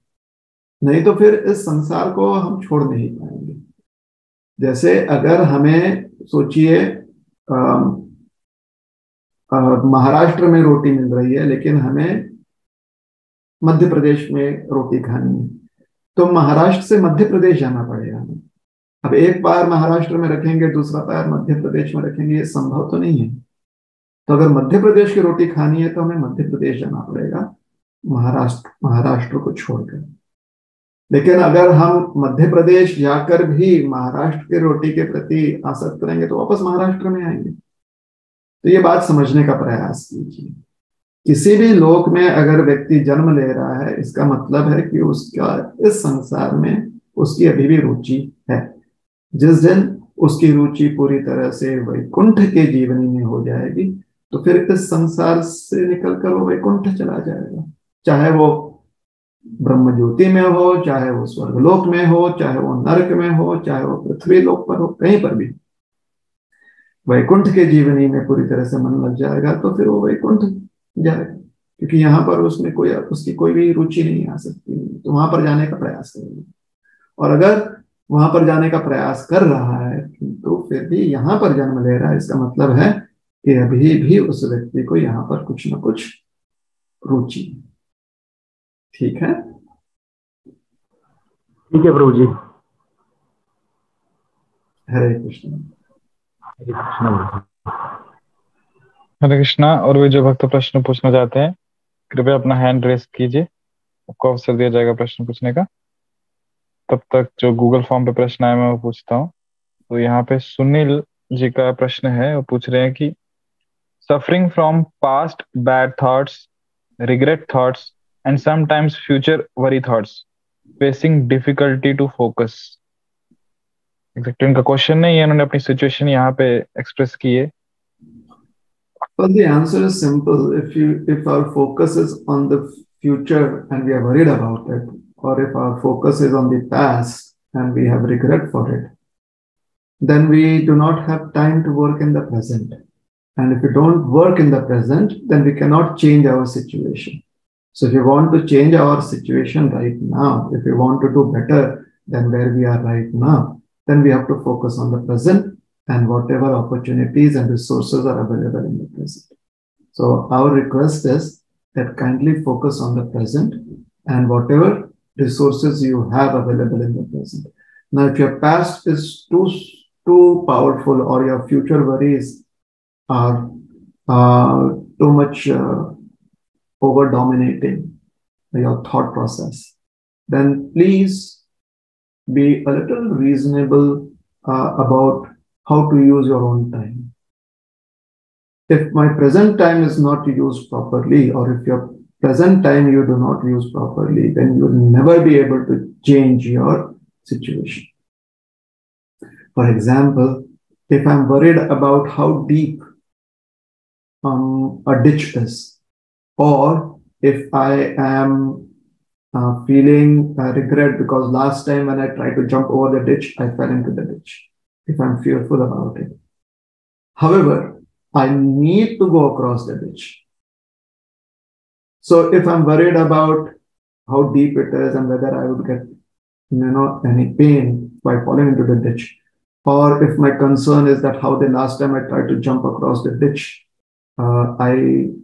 नहीं तो फिर इस संसार को हम छोड़ नहीं पाएँगे। जैसे अगर हमें सोचिए महाराष्ट्र में रोटी मिल रही है, लेकिन हमें मध्य प्रदेश में रोटी खानी है तो महाराष्ट्र से मध्य प्रदेश जाना पड़ेगा। हमें अब एक बार महाराष्ट्र में रखेंगे, दूसरा पैर मध्य प्रदेश में रखेंगे, ये संभव तो नहीं है। तो अगर मध्य प्रदेश की रोटी खानी है तो हमें मध्य प्रदेश जाना पड़ेगा, महाराष्ट्र महाराष्ट्र को छोड़कर। लेकिन अगर हम मध्य प्रदेश जाकर भी महाराष्ट्र के रोटी के प्रति आसक्त रहेंगे तो वापस महाराष्ट्र में आएँगे। तो ये बात समझने का प्रयास कीजिए। किसी भी लोक में अगर व्यक्ति जन्म ले रहा है, इसका मतलब है कि उसका इस संसार में उसकी अभी भी रुचि है। जिस दिन उसकी रुचि पूरी तरह से वैकुंठ के जीवनी में हो जाएगी तो फिर इस संसार से निकलकर वो वैकुंठ चला जाएगा। चाहे वो ब्रह्म ज्योति में हो, चाहे वो स्वर्गलोक में हो, चाहे वो नरक में हो, चाहे वो पृथ्वी लोक पर हो, कहीं पर भी वैकुंठ के जीवनी में पूरी तरह से मन लग जाएगा तो फिर वो वैकुंठ जाएगा, क्योंकि यहाँ पर उसमें कोई, उसकी कोई भी रुचि नहीं आ सकती। तो वहाँ पर जाने का प्रयास करेंगे। और अगर वहाँ पर जाने का प्रयास कर रहा है तो फिर भी यहाँ पर जन्म ले रहा है। इसका मतलब है कि अभी भी उस व्यक्ति को यहाँ पर कुछ ना कुछ रुचि ठीक है? ठीक है प्रभु जी। हरे कृष्ण। हरे कृष्ण हरे कृष्णा और वे जो भक्त प्रश्न पूछना चाहते हैं कृपया अपना हैंड रेस कीजिए। आपको अवसर दिया जाएगा प्रश्न पूछने का। तब तक जो गूगल फॉर्म पे प्रश्न आया मैं वो पूछता हूँ। तो यहाँ पे सुनील जी का प्रश्न है वो पूछ रहे हैं कि suffering from past bad thoughts regret thoughts And sometimes future worry thoughts facing difficulty to focus exactly उनका क्वेश्चन नहीं है उन्होंने अपनी सिचुएशन यहाँ पे एक्सप्रेस की है Well, the answer is simple. If you if our focus is on the future and we are worried about it, or if our focus is on the past and we have regret for it, then we do not have time to work in the present. And if we don't work in the present, then we cannot change our situation. So if you want to change our situation right now, if you want to do better than where we are right now, then we have to focus on the present and whatever opportunities and resources are available in the present. So our request is that kindly focus on the present and whatever resources you have available in the present. Now, if your past is too too powerful or your future worries are uh, too much uh, over dominating your thought process, then please be a little reasonable uh, about how to use your own time. If my present time is not used properly, or if your present time you do not use properly, then you will never be able to change your situation. For example, if I'm worried about how deep um, a ditch is, or if I am uh, feeling uh, regret because last time when I tried to jump over the ditch, I fell into the ditch, if I'm fearful about it. However, I need to go across the ditch. So if I'm worried about how deep it is and whether I would get you know any pain by falling into the ditch, or if my concern is that how the last time I tried to jump across the ditch, uh, I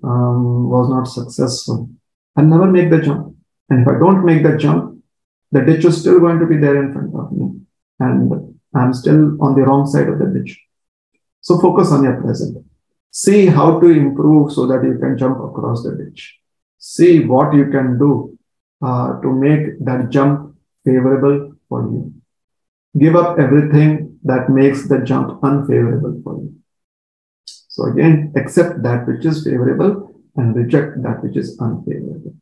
um, was not successful. I'll never make the jump. And if I don't make the jump, the ditch is still going to be there in front of me. And I'm still on the wrong side of the ditch. So focus on your present. See how to improve so that you can jump across the ditch. See what you can do uh, to make that jump favorable for you. Give up everything that makes the jump unfavorable for you. So again, accept that which is favorable and reject that which is unfavorable.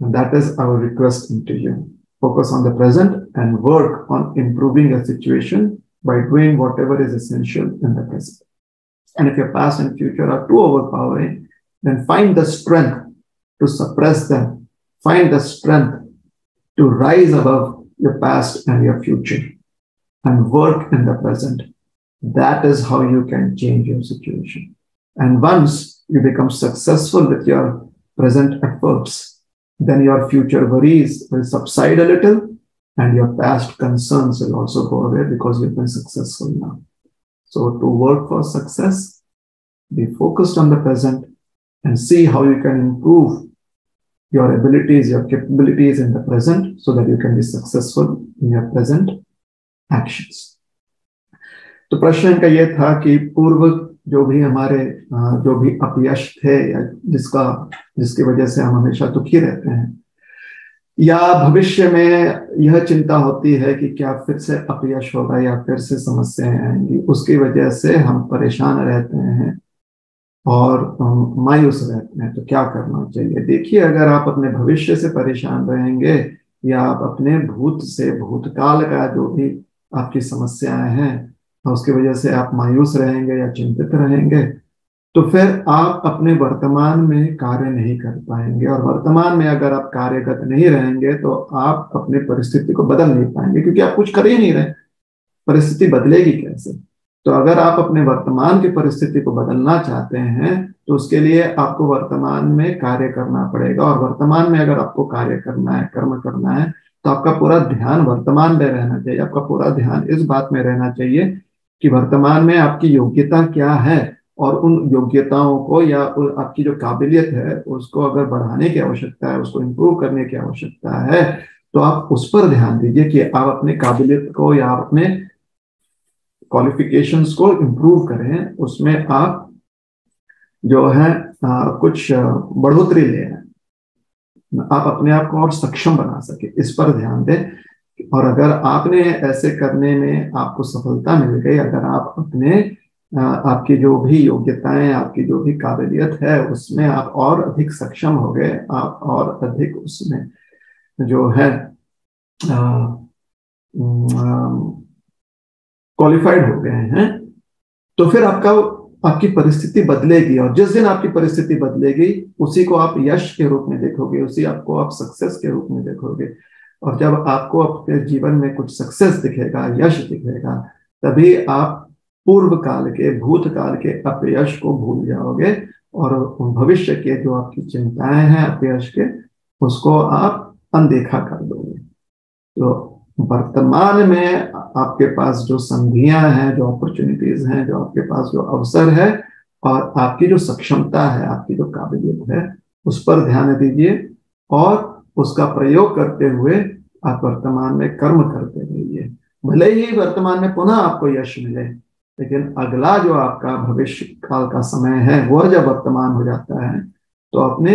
And that is our request into you. Focus on the present and work on improving your situation by doing whatever is essential in the present. And if your past and future are too overpowering, then find the strength to suppress them. Find the strength to rise above your past and your future and work in the present. That is how you can change your situation. And once you become successful with your present efforts, then your future worries will subside a little and your past concerns will also go away because you've been successful now. So, to work for success, be focused on the present and see how you can improve your abilities, your capabilities in the present so that you can be successful in your present actions. तो प्रश्न इनका यह था कि पूर्व जो भी हमारे जो भी अपयश थे या जिसका, जिसकी वजह से हम हमेशा दुखी रहते हैं, या भविष्य में यह चिंता होती है कि क्या फिर से अपयश होगा या फिर से समस्याएँ आएँगी, उसकी वजह से हम परेशान रहते हैं और मायूस रहते हैं। तो क्या करना चाहिए? देखिए, अगर आप अपने भविष्य से परेशान रहेंगे या आप अपने भूत से, भूतकाल का जो भी आपकी समस्याएँ हैं उसकी वजह से आप मायूस रहेंगे या चिंतित रहेंगे। तो फिर आप अपने वर्तमान में कार्य नहीं कर पाएँगे और वर्तमान में अगर आप कार्यगत नहीं रहेंगे तो आप अपनी परिस्थिति को बदल नहीं पाएँगे क्योंकि आप कुछ कर ही नहीं रहे। परिस्थिति बदलेगी कैसे? तो अगर आप अपने वर्तमान की परिस्थिति को बदलना चाहते हैं तो उसके लिए आपको वर्तमान में कार्य करना पड़ेगा और वर्तमान में अगर आपको कार्य करना है, कर्म करना है तो आपका पूरा ध्यान वर्तमान में रहना चाहिए, आपका पूरा ध्यान इस बात में रहना चाहिए कि वर्तमान में आपकी योग्यता क्या है और उन योग्यताओं को या आपकी जो काबिलियत है उसको अगर बढ़ाने की आवश्यकता है उसको इम्प्रूव करने की आवश्यकता है तो आप उस पर ध्यान दीजिए कि आप अपने काबिलियत को या आप अपने क्वालिफिकेशंस को इम्प्रूव करें उसमें आप जो है आ, कुछ बढ़ोतरी ले आप अपने आप को और सक्षम बना सके। इस पर ध्यान दें। और अगर आपने ऐसे करने में आपको सफलता मिल गई, अगर आप अपने आपकी जो भी योग्यताएँ, आपकी जो भी काबिलियत है, उसमें आप और अधिक सक्षम हो गए, आप और अधिक उसमें जो है क्वालिफाइड हो गए हैं तो फिर आपका, आपकी परिस्थिति बदलेगी। और जिस दिन आपकी परिस्थिति बदलेगी, उसी को आप यश के रूप में देखोगे, उसी आपको आप सक्सेस के रूप में देखोगे। और जब आपको अपने जीवन में कुछ सक्सेस दिखेगा, यश दिखेगा, तभी आप पूर्व काल के, भूतकाल के अपयश को भूल जाओगे और भविष्य के जो आपकी चिंताएँ हैं, अपयश के, उसको आप अनदेखा कर दोगे। तो वर्तमान में आपके पास जो संधियाँ हैं, जो अपॉर्चुनिटीज़ हैं, जो आपके पास जो अवसर है और आपकी जो सक्षमता है, आपकी जो काबिलियत है, उस पर ध्यान दीजिए और उसका प्रयोग करते हुए आप वर्तमान में कर्म करते रहिए। भले ही वर्तमान में पुनः आपको यश मिले, लेकिन अगला जो आपका भविष्य काल का समय है, वह जब वर्तमान हो जाता है तो अपने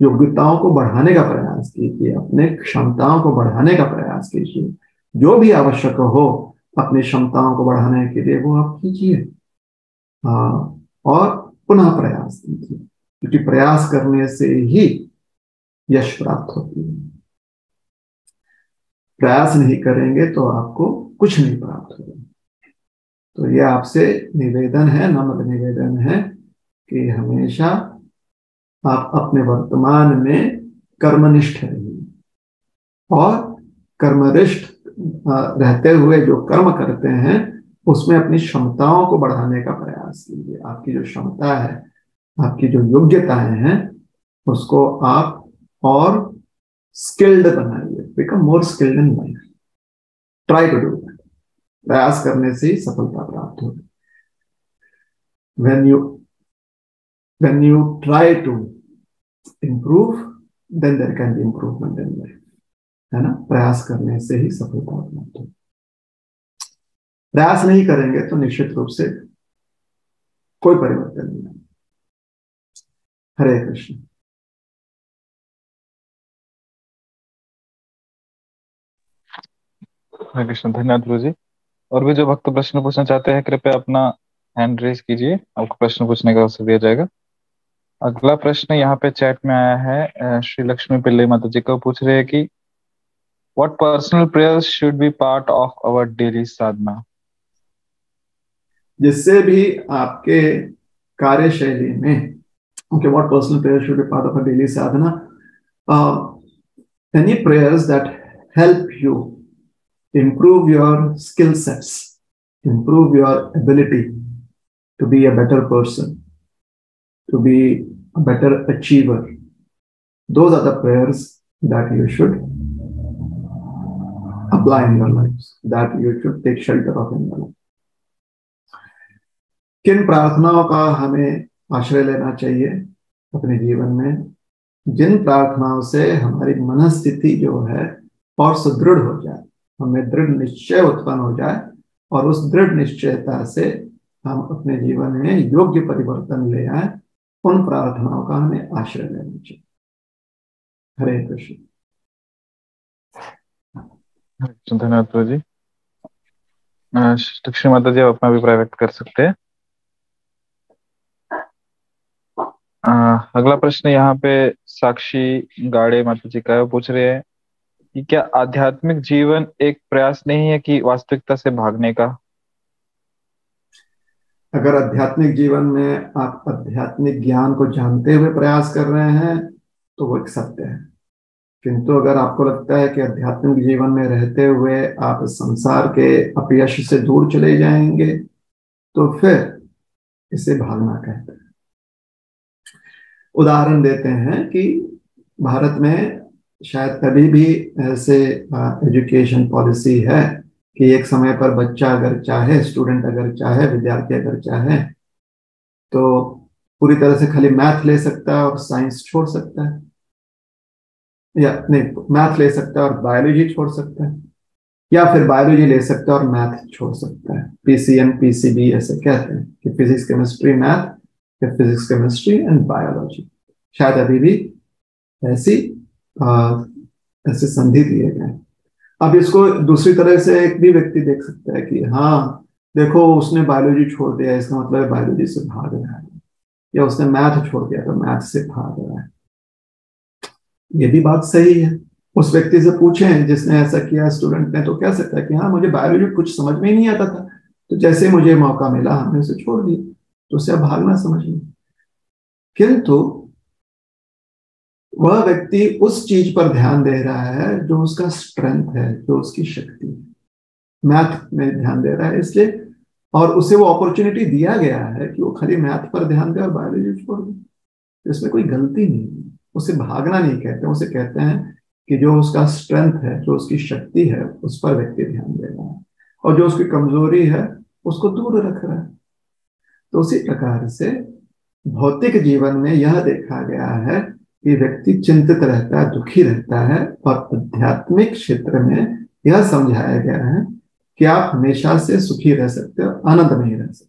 योग्यताओं को बढ़ाने का प्रयास कीजिए, अपने क्षमताओं को बढ़ाने का प्रयास कीजिए। जो भी आवश्यक हो, अपनी क्षमताओं को बढ़ाने के लिए वो आप कीजिए। और पुनः प्रयास कीजिए, क्योंकि प्रयास करने से ही यश प्राप्त होती है। प्रयास नहीं करेंगे तो आपको कुछ नहीं प्राप्त होगा। तो ये आपसे निवेदन है, नम्र निवेदन है कि हमेशा आप अपने वर्तमान में कर्मनिष्ठ रहिए। और कर्मनिष्ठ रहते हुए जो कर्म करते हैं, उसमें अपनी क्षमताओं को बढ़ाने का प्रयास कीजिए। आपकी जो क्षमता है, आपकी जो योग्यताएँ हैं, उसको आप और स्किल्ड बनाइए become more skilled in life try to do that प्रयास करने से ही सफलता प्राप्त होगी। When you when you try to improve, then there can be improvement in life. है ना? प्रयास करने से ही सफलता प्राप्त होगी। प्रयास नहीं करेंगे तो निश्चित रूप से कोई परिवर्तन नहीं हरे कृष्ण। हरे कृष्ण, धन्यवाद गुरु जी और भी जो भक्त प्रश्न पूछना चाहते हैं, कृपया अपना हैंड रेज कीजिए। आपको प्रश्न पूछने का अवसर दिया जाएगा। अगला प्रश्न यहाँ पे चैट में आया है श्री लक्ष्मी पिल्ले माता जी को। पूछ रहे हैं कि what personal prayers should be part of our daily sadhana जिससे भी आपके कार्यशैली में okay what personal prayer should be part of a daily sadhana any prayers that help you improve your skill sets, improve your ability to be a better person, to be a better achiever. Those are the prayers that you should apply in your lives, that you should take shelter of in your life. किन प्रार्थनाओं का हमें आश्रय लेना चाहिए अपने जीवन में जिन प्रार्थनाओं से हमारी मनस्थिति जो है और सुदृढ़ हो जाए हमें दृढ़ निश्चय उत्पन्न हो जाए और उस दृढ़ निश्चयता से हम अपने जीवन में योग्य परिवर्तन ले आए, उन प्रार्थनाओं का हमें आश्रय लेना चाहिए। हरे कृष्ण। धन्यवाद जी लक्ष्मी माता जी आप अपना अभिप्राय व्यक्त कर सकते हैं। अगला प्रश्न यहाँ पे साक्षी गाड़े माता जी का पूछ रहे हैं। कि क्या आध्यात्मिक जीवन एक प्रयास नहीं है कि वास्तविकता से भागने का? अगर आध्यात्मिक जीवन में आप आध्यात्मिक ज्ञान को जानते हुए प्रयास कर रहे हैं तो वो एक सत्य है। किंतु अगर आपको लगता है कि आध्यात्मिक जीवन में रहते हुए आप संसार के अपयश से दूर चले जाएँगे तो फिर इसे भागना कहते हैं। उदाहरण देते हैं कि भारत में शायद तभी भी ऐसे एजुकेशन पॉलिसी है कि एक समय पर बच्चा अगर चाहे स्टूडेंट अगर चाहे, विद्यार्थी अगर चाहे तो पूरी तरह से खाली मैथ ले सकता है और साइंस छोड़ सकता है। या नहीं मैथ ले सकता है और बायोलॉजी छोड़ सकता है। या फिर बायोलॉजी ले सकता है और मैथ छोड़ सकता है। पीसीएम पीसीबी ऐसे कहते हैं कि physics chemistry math physics chemistry and biology शायद अभी भी ऐसी ऐसे संधि दिए गए। अब इसको दूसरी तरह से एक भी व्यक्ति देख सकता है कि हाँ देखो, उसने बायोलॉजी छोड़ दिया, इसका मतलब बायोलॉजी से भाग रहा है। या उसने मैथ छोड़ दिया तो मैथ से भाग रहा है। ये भी बात सही है। उस व्यक्ति से पूछे, जिसने ऐसा किया स्टूडेंट ने तो कह सकता है कि हाँ मुझे बायोलॉजी कुछ समझ में ही नहीं आता था। तो जैसे मुझे मौका मिला, हमने उसे छोड़ दिया। तो उसे भागना समझ में। किंतु वह व्यक्ति उस चीज़ पर ध्यान दे रहा है जो उसका स्ट्रेंथ है, जो उसकी शक्ति है। मैथ में ध्यान दे रहा है, इसलिए और उसे वो अपॉर्चुनिटी दिया गया है कि वो खाली मैथ पर ध्यान दे और बायोलॉजी छोड़ दे। इसमें कोई गलती नहीं है। उसे भागना नहीं कहते, उसे कहते हैं कि जो उसका स्ट्रेंथ है, जो उसकी शक्ति है, उस पर व्यक्ति ध्यान दे रहा है। और जो उसकी कमज़ोरी है, उसको दूर रख रहा है। तो उसी प्रकार से भौतिक जीवन में यह देखा गया है कि व्यक्ति चिंतित रहता है, दुखी रहता है और आध्यात्मिक क्षेत्र में यह समझाया गया है कि आप हमेशा से सुखी रह सकते हो, आनंद नहीं रह सकते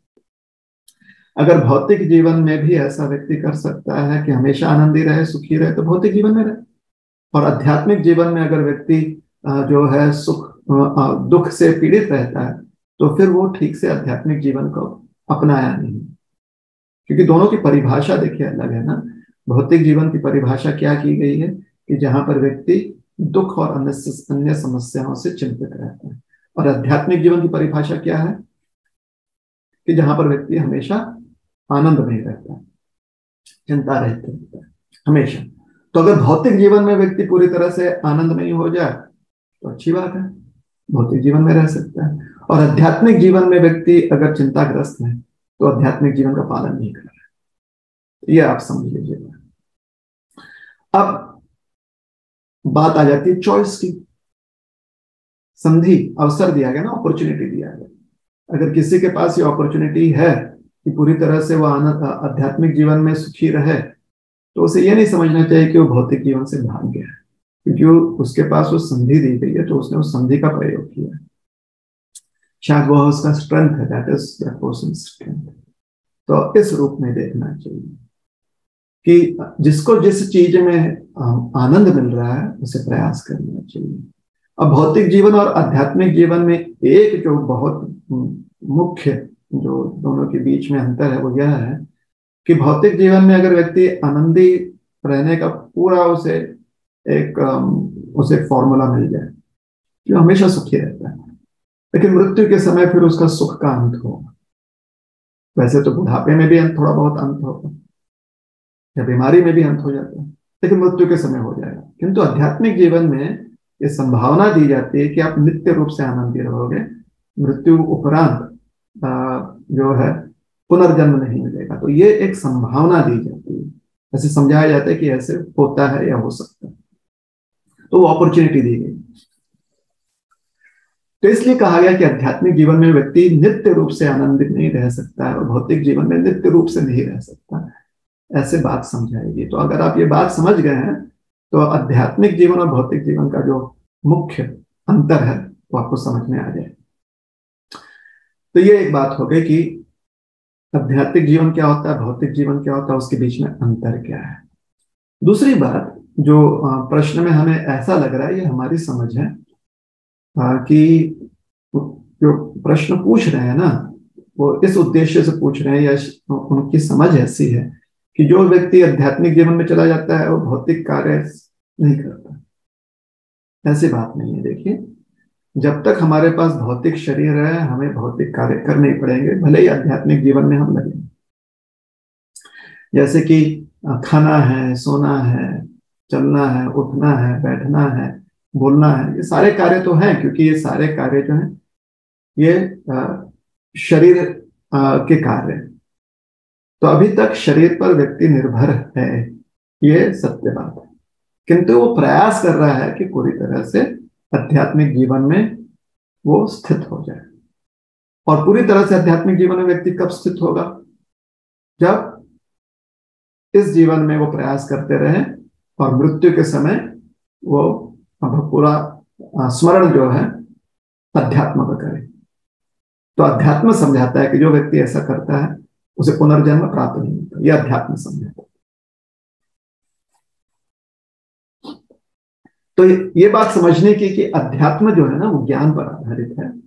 अगर भौतिक जीवन में भी ऐसा व्यक्ति कर सकता है कि हमेशा आनंदी रहे, सुखी रहे तो भौतिक जीवन में रहे। और आध्यात्मिक जीवन में अगर व्यक्ति जो है सुख दुख से पीड़ित रहता है तो फिर वो ठीक से आध्यात्मिक जीवन को अपनाया नहीं। क्योंकि दोनों की परिभाषा देखिए अलग है ना। भौतिक जीवन की परिभाषा क्या की गई है? कि जहाँ पर व्यक्ति दुख और अन्य समस्याओं से चिंतित रहता है। और आध्यात्मिक जीवन की परिभाषा क्या है? कि जहाँ पर व्यक्ति हमेशा आनंद में रहता है, चिंता रहती रहता है, हमेशा। तो अगर भौतिक जीवन में व्यक्ति पूरी तरह से आनंद नहीं हो जाए तो अच्छी बात है, भौतिक जीवन में रह सकता है। और आध्यात्मिक जीवन में व्यक्ति अगर चिंताग्रस्त है तो आध्यात्मिक जीवन का पालन नहीं कर रहा है। यह आप समझ लीजिएगा। अब बात आ जाती है चॉइस की। संधि, अवसर दिया गया ना अपॉर्चुनिटी दिया गया। अगर किसी के पास ये अपॉर्चुनिटी है कि पूरी तरह से वह आध्यात्मिक जीवन में सुखी रहे तो उसे यह नहीं समझना चाहिए कि वो भौतिक जीवन से भाग गया है। क्योंकि उसके पास वो संधि दी गई है तो उसने उस संधि का प्रयोग किया है। शायद वह उसका स्ट्रेंथ है दैट इज़ स्ट्रेंथ तो इस रूप में देखना चाहिए। कि जिसको जिस चीज़ में आनंद मिल रहा है, उसे प्रयास करना चाहिए। अब भौतिक जीवन और आध्यात्मिक जीवन में एक जो बहुत मुख्य जो दोनों के बीच में अंतर है, वो यह है कि भौतिक जीवन में अगर व्यक्ति आनंदी रहने का पूरा उसे एक उसे फॉर्मूला मिल जाए, कि हमेशा सुखी रहता है, लेकिन मृत्यु के समय फिर उसका सुख का अंत होगा। वैसे तो बुढ़ापे में भी थोड़ा बहुत अंत होगा। या बीमारी में भी अंत हो जाता है। लेकिन मृत्यु के समय हो जाएगा। किंतु आध्यात्मिक जीवन में ये संभावना दी जाती है कि आप नित्य रूप से आनंदी रहोगे। मृत्यु उपरांत जो है, पुनर्जन्म नहीं मिलेगा। तो ये एक संभावना दी जाती है। ऐसे समझाया जाता है कि ऐसे होता है या हो सकता है। तो वो अपॉर्चुनिटी दी गई। तो इसलिए कहा गया कि आध्यात्मिक जीवन में व्यक्ति नित्य रूप से आनंदित नहीं रह सकता है और भौतिक जीवन में नित्य रूप से नहीं रह सकता। ऐसे बात समझाएगी। तो अगर आप ये बात समझ गए हैं तो आध्यात्मिक जीवन और भौतिक जीवन का जो मुख्य अंतर है, वो आपको समझ में आ जाए। तो ये एक बात हो गई कि आध्यात्मिक जीवन क्या होता है, भौतिक जीवन क्या होता है, उसके बीच में अंतर क्या है। दूसरी बात जो प्रश्न में हमें ऐसा लग रहा है, ये हमारी समझ है कि जो प्रश्न पूछ रहे हैं ना, वो इस उद्देश्य से पूछ रहे हैं या उनकी समझ ऐसी है कि जो व्यक्ति आध्यात्मिक जीवन में चला जाता है, वो भौतिक कार्य नहीं करता। ऐसी बात नहीं है। देखिए, जब तक हमारे पास भौतिक शरीर है, हमें भौतिक कार्य करने पड़ेंगे, भले ही आध्यात्मिक जीवन में हम लगे। जैसे कि खाना है, सोना है, चलना है, उठना है, बैठना है, बोलना है, ये सारे कार्य तो हैं, क्योंकि ये सारे कार्य जो हैं, ये शरीर के कार्य तो अभी तक शरीर पर व्यक्ति निर्भर है। ये सत्य बात है। किंतु वो प्रयास कर रहा है कि पूरी तरह से आध्यात्मिक जीवन में वो स्थित हो जाए। और पूरी तरह से आध्यात्मिक जीवन में व्यक्ति कब स्थित होगा? जब इस जीवन में वो प्रयास करते रहे और मृत्यु के समय वो पूरा स्मरण जो है, अध्यात्म का करे। तो अध्यात्म समझाता है कि जो व्यक्ति ऐसा करता है उसे पुनर्जन्म प्राप्त नहीं होता। यह अध्यात्म समझाता है। तो ये बात समझने की कि अध्यात्म जो है ना, वो ज्ञान पर आधारित है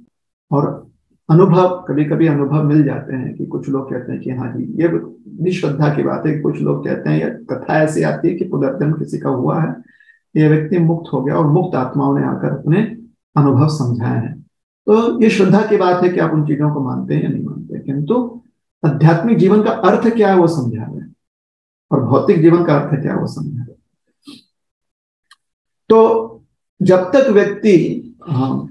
और अनुभव कभी कभी अनुभव मिल जाते हैं कि कुछ लोग कहते हैं कि हाँ जी, ये भी श्रद्धा की बात है कुछ लोग कहते हैं, ये कथा ऐसी आती है कि पुनर्जन्म किसी का हुआ है, ये व्यक्ति मुक्त हो गया और मुक्त आत्माओं ने आकर अपने अनुभव समझाए हैं। तो ये श्रद्धा की बात है कि आप उन चीज़ों को मानते हैं या नहीं मानते किंतु आध्यात्मिक जीवन का अर्थ क्या है वो समझा रहे हैं। और भौतिक जीवन का अर्थ क्या है वो समझा रहे तो जब तक व्यक्ति हाँ,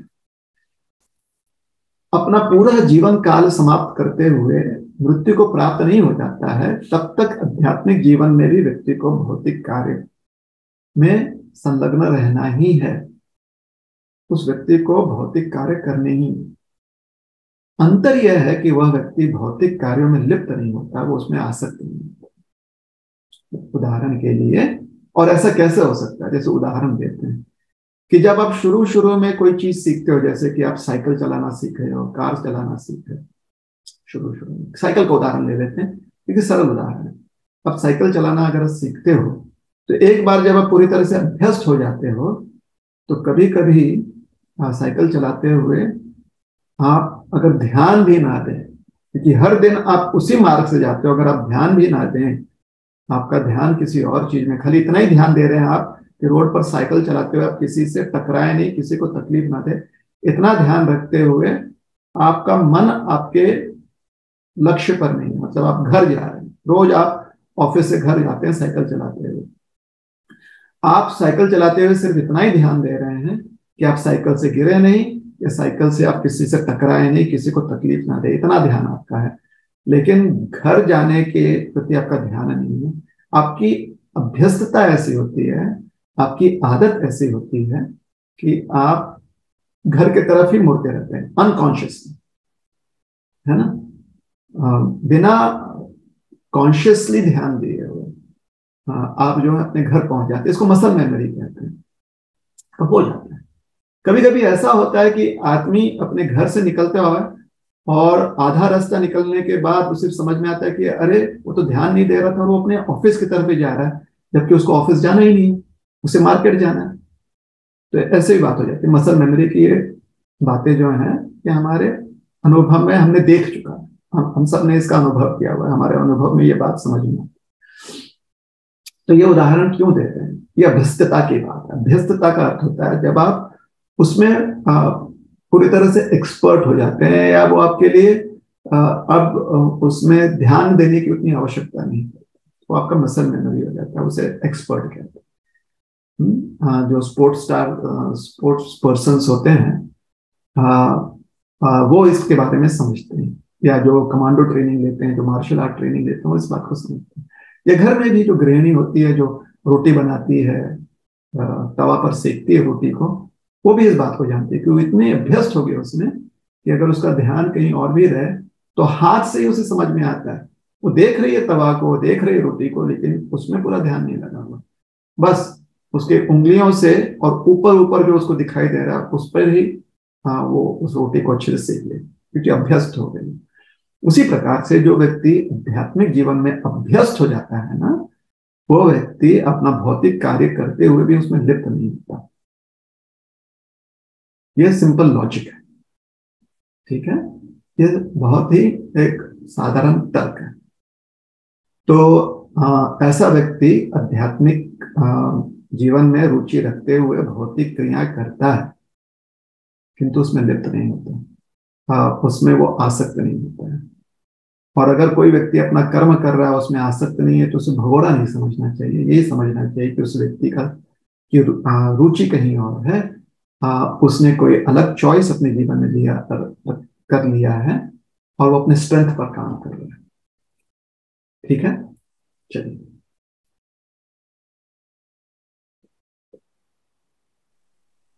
अपना पूरा जीवन काल समाप्त करते हुए मृत्यु को प्राप्त नहीं हो जाता है तब तक आध्यात्मिक जीवन में भी व्यक्ति को भौतिक कार्य में संलग्न रहना ही है। उस व्यक्ति को भौतिक कार्य करने ही अंतर यह है कि वह व्यक्ति भौतिक कार्यों में लिप्त नहीं होता, वो उसमें आसक्त नहीं होता। उदाहरण के लिए, और ऐसा कैसे हो सकता है? जैसे उदाहरण देते हैं कि जब आप शुरू शुरू में कोई चीज़ सीखते हो, जैसे कि आप साइकिल चलाना सीख रहे हो, कार चलाना सीख रहे हो शुरू शुरू में। साइकिल का उदाहरण ले लेते हैं क्योंकि सरल उदाहरण है। अब साइकिल चलाना अगर सीखते हो तो एक बार जब आप पूरी तरह से अभ्यस्त हो जाते हो तो कभी कभी साइकिल चलाते हुए आप अगर ध्यान भी ना दें, क्योंकि हर दिन आप उसी मार्ग से जाते हो, अगर आप ध्यान भी ना दें, आपका ध्यान किसी और चीज़ में, खाली इतना ही ध्यान दे रहे हैं आप कि रोड पर साइकिल चलाते हुए आप किसी से टकराए नहीं, किसी को तकलीफ़ ना दे, इतना ध्यान रखते हुए आपका मन आपके लक्ष्य पर नहीं है मतलब आप घर जा रहे हैं। रोज आप ऑफ़िस से घर जाते हैं, साइकिल चलाते हुए। आप साइकिल चलाते हुए सिर्फ़ इतना ही ध्यान दे रहे हैं कि आप साइकिल से गिरे नहीं या साइकिल से आप किसी से टकराए नहीं, किसी को तकलीफ़ ना दे। इतना ध्यान आपका है। लेकिन घर जाने के प्रति आपका ध्यान नहीं है। आपकी अभ्यस्तता ऐसी होती है, आपकी आदत ऐसी होती है कि आप घर के तरफ़ ही मुड़ते रहते हैं अनकॉन्शियसली है ना? बिना कॉन्शियसली ध्यान दिए हुए आप जो है अपने घर पहुँच जाते हैं। इसको मसल मेमोरी कहते हैं। तो हो जाता है। कभी कभी ऐसा होता है कि आदमी अपने घर से निकलते हुए और आधा रास्ता निकलने के बाद उसे समझ में आता है कि अरे, वो तो ध्यान नहीं दे रहा था, वो अपने ऑफ़िस की तरफ़ ही जा रहा है, जबकि उसको ऑफ़िस जाना ही नहीं, उसे मार्केट जाना है। तो ऐसे ही बात हो जाती है। मसल मेमोरी की ये बातें जो है कि हमारे अनुभव में हमने देख चुका है। हम हम सबने इसका अनुभव किया हुआ है, हमारे अनुभव में ये बात समझ में आती तो ये उदाहरण क्यों देते हैं? ये अभ्यस्तता की बात है। अभ्यस्तता का अर्थ होता है, जब आप उसमें पूरी तरह से एक्सपर्ट हो जाते हैं या वो आपके लिए अब उसमें ध्यान देने की उतनी आवश्यकता नहीं वो आपका मसल मेमोरी हो जाता है उसे एक्सपर्ट कहते हैं। हम्म, जो स्पोर्ट्स स्टार स्पोर्ट्स पर्सन होते हैं वो इसके बारे में समझते हैं। या जो कमांडो ट्रेनिंग लेते हैं जो मार्शल आर्ट ट्रेनिंग लेते हैं वो इस बात को समझते हैं। या घर में भी जो गृहिणी होती है जो रोटी बनाती है तवा पर सेकती है रोटी को वो भी इस बात को जानती है कि वो इतने अभ्यस्त हो गए उसमें कि अगर उसका ध्यान कहीं और भी रहे तो हाथ से ही उसे समझ में आता है। वो देख रही है तवा को, देख रही है रोटी को, लेकिन उसमें पूरा ध्यान नहीं लगा हुआ। बस उसके उंगलियों से और ऊपर ऊपर जो उसको दिखाई दे रहा है, उस पर ही हाँ वो उस रोटी को अच्छे से सीख ले, क्योंकि अभ्यस्त हो गई। उसी प्रकार से जो व्यक्ति आध्यात्मिक जीवन में अभ्यस्त हो जाता है ना, वो व्यक्ति अपना भौतिक कार्य करते हुए भी उसमें लिप्त नहीं होता। ये सिंपल लॉजिक है। ठीक है? ये बहुत ही एक साधारण तर्क है। तो आ, ऐसा व्यक्ति आध्यात्मिक जीवन में रुचि रखते हुए भौतिक क्रिया करता है किंतु उसमें लिप्त नहीं होता। आ, उसमें वो आसक्त नहीं होता है। और अगर कोई व्यक्ति अपना कर्म कर रहा है उसमें आसक्त नहीं है तो उसे भगोड़ा नहीं समझना चाहिए। यही समझना चाहिए कि उस व्यक्ति की रुचि कहीं और है आ, उसने कोई अलग चॉइस अपने जीवन में लिया कर, लिया है और वो अपने स्ट्रेंथ पर काम कर रहा है। ठीक है? चलिए।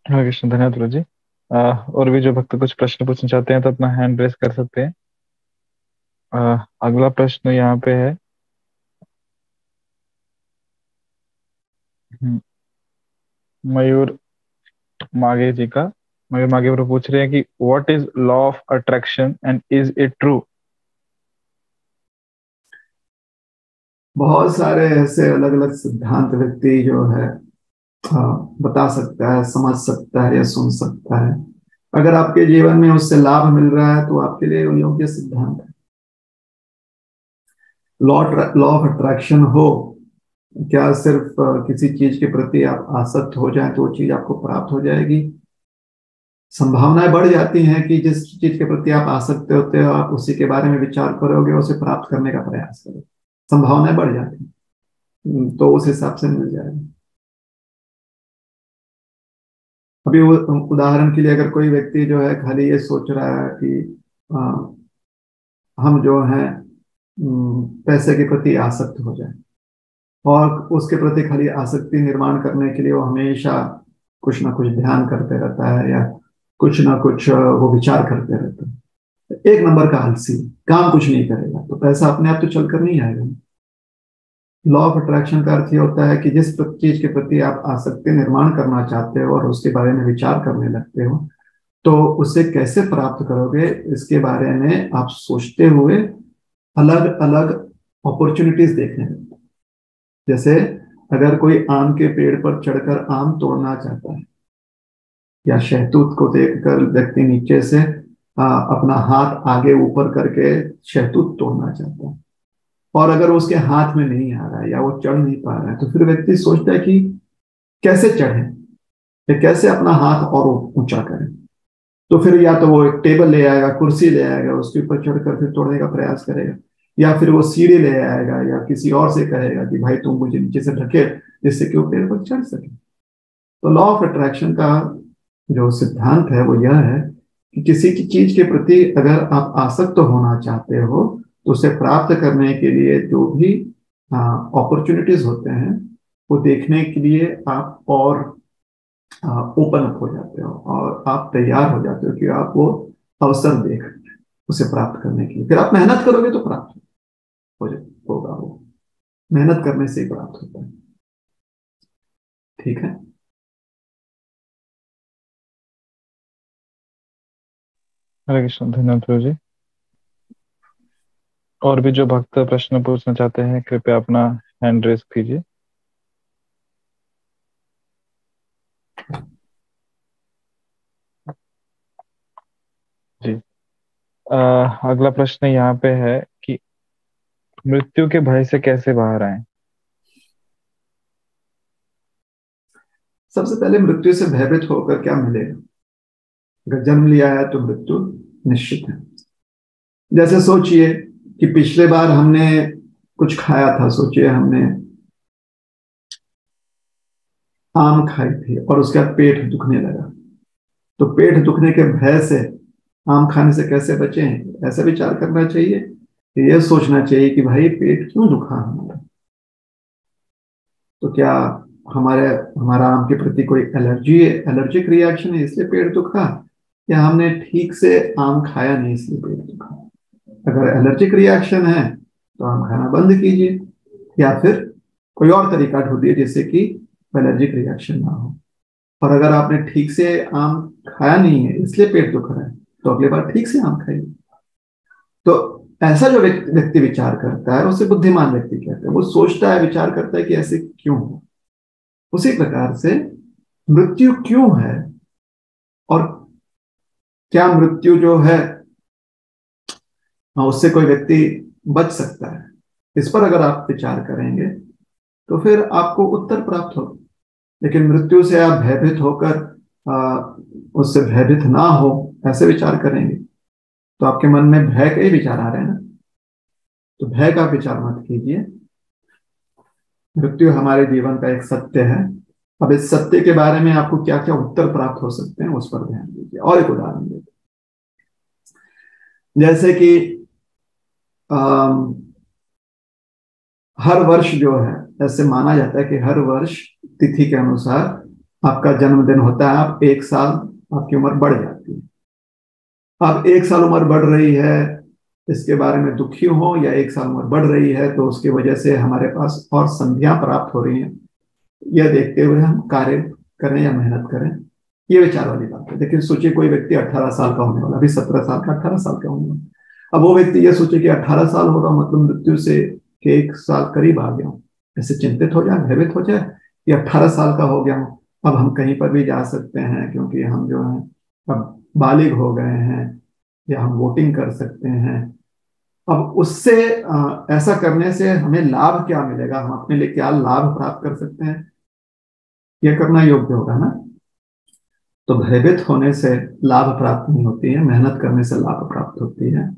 हरे कृष्ण धन्यवाद जी आ, और भी जो भक्त कुछ प्रश्न पूछना चाहते हैं तो अपना हैंड रेस कर सकते हैं। आ, अगला प्रश्न यहाँ पे है। हम्म, मयूर मागे जी का मयूर मागे पर पूछ रहे हैं कि what is law of attraction and is it true बहुत सारे ऐसे अलग अलग सिद्धांत व्यक्ति जो है बता सकता है, समझ सकता है या सुन सकता है। अगर आपके जीवन में उससे लाभ मिल रहा है तो आपके लिए योग्य सिद्धांत है। लॉ ऑफ़ अट्रैक्शन हो क्या सिर्फ़ किसी चीज़ के प्रति आप आसक्त हो जाए तो वो चीज़ आपको प्राप्त हो जाएगी? संभावनाएँ बढ़ जाती हैं कि जिस चीज़ के प्रति आप आसक्त होते हो आप उसी के बारे में विचार करोगे उसे प्राप्त करने का प्रयास करोगे। संभावनाएँ बढ़ जाती हैं। तो उस हिसाब से मिल जाएगा। अभी उदाहरण के लिए अगर कोई व्यक्ति जो है खाली ये सोच रहा है कि आ, हम जो है पैसे के प्रति आसक्त हो जाए और उसके प्रति खाली आसक्ति निर्माण करने के लिए वो हमेशा कुछ ना कुछ ध्यान करते रहता है या कुछ ना कुछ वो विचार करते रहता है। एक नंबर का आलसी, काम कुछ नहीं करेगा तो पैसा अपने आप तो चलकर नहीं आएगा। लॉ ऑफ़ अट्रैक्शन का अर्थ ये होता है कि जिस चीज़ के प्रति आप आसक्ति निर्माण करना चाहते हो और उसके बारे में विचार करने लगते हो तो उसे कैसे प्राप्त करोगे, इसके बारे में आप सोचते हुए अलग अलग अपॉर्चुनिटीज़ देखने लगते जैसे अगर कोई आम के पेड़ पर चढ़कर आम तोड़ना चाहता है या शहतूत को देखकर व्यक्ति नीचे से आ, अपना हाथ आगे ऊपर करके शहतूत तोड़ना चाहता है और अगर उसके हाथ में नहीं आ रहा है या वो चढ़ नहीं पा रहा है तो फिर व्यक्ति सोचता है कि कैसे चढ़े? या कैसे अपना हाथ और ऊँचा करें? तो फिर या तो वो एक टेबल ले आएगा कुर्सी ले आएगा उसके ऊपर चढ़कर फिर तोड़ने का प्रयास करेगा। या फिर वो सीढ़ी ले आएगा या किसी और से कहेगा कि भाई तुम मुझे नीचे से ढके, जिससे कि वो पेड़ पर चढ़ सके। तो लॉ ऑफ़ अट्रैक्शन का जो सिद्धांत है, वो यह है कि किसी की चीज़ के प्रति अगर आप आसक्त होना चाहते हो तो उसे प्राप्त करने के लिए जो भी अपॉर्चुनिटीज़ होते हैं, वो देखने के लिए आप और ओपन अप हो जाते हो और आप तैयार हो जाते हो कि आप वो अवसर देख उसे प्राप्त करने के लिए। फिर आप मेहनत करोगे तो प्राप्त हो होगा वो मेहनत करने से ही प्राप्त होता है। ठीक है? हरे कृष्ण, धन्यवाद प्रभु जी। और भी जो भक्त प्रश्न पूछना चाहते हैं, कृपया अपना हैंड रेस कीजिए जी आ, अगला प्रश्न यहाँ पे है कि मृत्यु के भय से कैसे बाहर आए? सबसे पहले मृत्यु से भयभीत होकर क्या मिलेगा? अगर जन्म लिया है तो मृत्यु निश्चित है। जैसे सोचिए कि पिछले बार हमने कुछ खाया था सोचिए हमने आम खाई थी और उसके बाद पेट दुखने लगा। तो पेट दुखने के भय से आम खाने से कैसे बचे? हैं ऐसा विचार करना चाहिए यह सोचना चाहिए कि भाई, पेट क्यों दुखा हमारा? तो क्या हमारे, हमारा आम के प्रति कोई एलर्जी है एलर्जिक रिएक्शन है इसलिए पेट दुखा? या हमने ठीक से आम खाया नहीं इसलिए पेट दुखा? अगर एलर्जिक रिएक्शन है तो आम खाना बंद कीजिए। या फिर कोई और तरीका ढूंढिए जिससे कि एलर्जिक रिएक्शन ना हो। और अगर आपने ठीक से आम खाया नहीं है, इसलिए पेट दुख रहा है तो अगले बार ठीक से आम खाइए तो ऐसा जो व्यक्ति विचार करता है उसे बुद्धिमान व्यक्ति कहते हैं। वो सोचता है विचार करता है कि ऐसे क्यों हो? उसी प्रकार से मृत्यु क्यों है? और क्या मृत्यु जो है हाँ, उससे कोई व्यक्ति बच सकता है? इस पर अगर आप विचार करेंगे तो फिर आपको उत्तर प्राप्त हो लेकिन मृत्यु से आप भयभीत होकर उससे भयभीत ना हो। ऐसे विचार करेंगे। तो आपके मन में भय के ही विचार आ रहे हैं ना? तो भय का विचार मत कीजिए। मृत्यु हमारे जीवन का एक सत्य है। अब इस सत्य के बारे में आपको क्या क्या उत्तर प्राप्त हो सकते हैं उस पर ध्यान दीजिए। और एक उदाहरण दीजिए। जैसे कि आ, हर वर्ष जो है ऐसे माना जाता है कि हर वर्ष तिथि के अनुसार आपका जन्मदिन होता है। आप एक साल आपकी उम्र बढ़ जाती अब एक साल उम्र बढ़ रही है, इसके बारे में दुखी हो या एक साल उम्र बढ़ रही है तो उसकी वजह से हमारे पास और संधियाँ प्राप्त हो रही हैं। यह देखते हुए हम कार्य करें या मेहनत करें, ये विचार वाली बात है। लेकिन सोचिए कोई व्यक्ति 18 साल का होने वाला अभी 17 साल का 18 साल का होने वाला अब वो व्यक्ति ये सोचे कि 18 साल हो रहा मतलब मृत्यु से के एक साल करीब आ गया हूँ। ऐसे चिंतित हो जाए, भयभीत हो जाए कि अट्ठारह साल का हो गया हूँ, अब हम कहीं पर भी जा सकते हैं, क्योंकि हम जो है, अब बालिग हो गए हैं, या हम वोटिंग कर सकते हैं। अब उससे ऐसा करने से हमें लाभ क्या मिलेगा? हम अपने लिए क्या लाभ प्राप्त कर सकते हैं? यह करना योग्य होगा ना? तो भयभीत होने से लाभ प्राप्त नहीं होती है, मेहनत करने से लाभ प्राप्त होती है।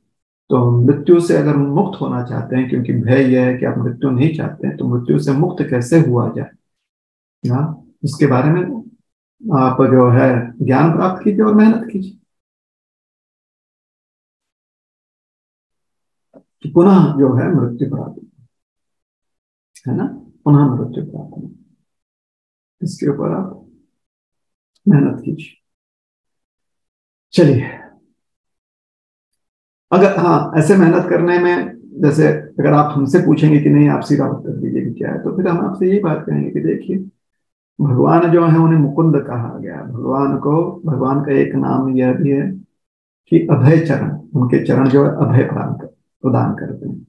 तो मृत्यु से अगर मुक्त होना चाहते हैं, क्योंकि भय यह है कि आप मृत्यु नहीं चाहते हैं तो मृत्यु से मुक्त कैसे हुआ जाए? ना? इसके बारे में आप जो है ज्ञान प्राप्त कीजिए और मेहनत कीजिए। पुनः जो है मृत्यु प्राप्त है ना? पुनः मृत्यु प्राप्त इसके ऊपर आप मेहनत कीजिए। चलिए। अगर हाँ ऐसे मेहनत करने में जैसे अगर आप हमसे पूछेंगे कि नहीं, आप सीधा उत्तर दीजिए क्या है तो फिर हम आपसे यही बात कहेंगे कि देखिए भगवान जो है उन्हें मुकुंद कहा गया। भगवान को भगवान का एक नाम यह भी है कि अभय चरण उनके चरण जो है अभय प्रदान कर, प्रदान करते हैं।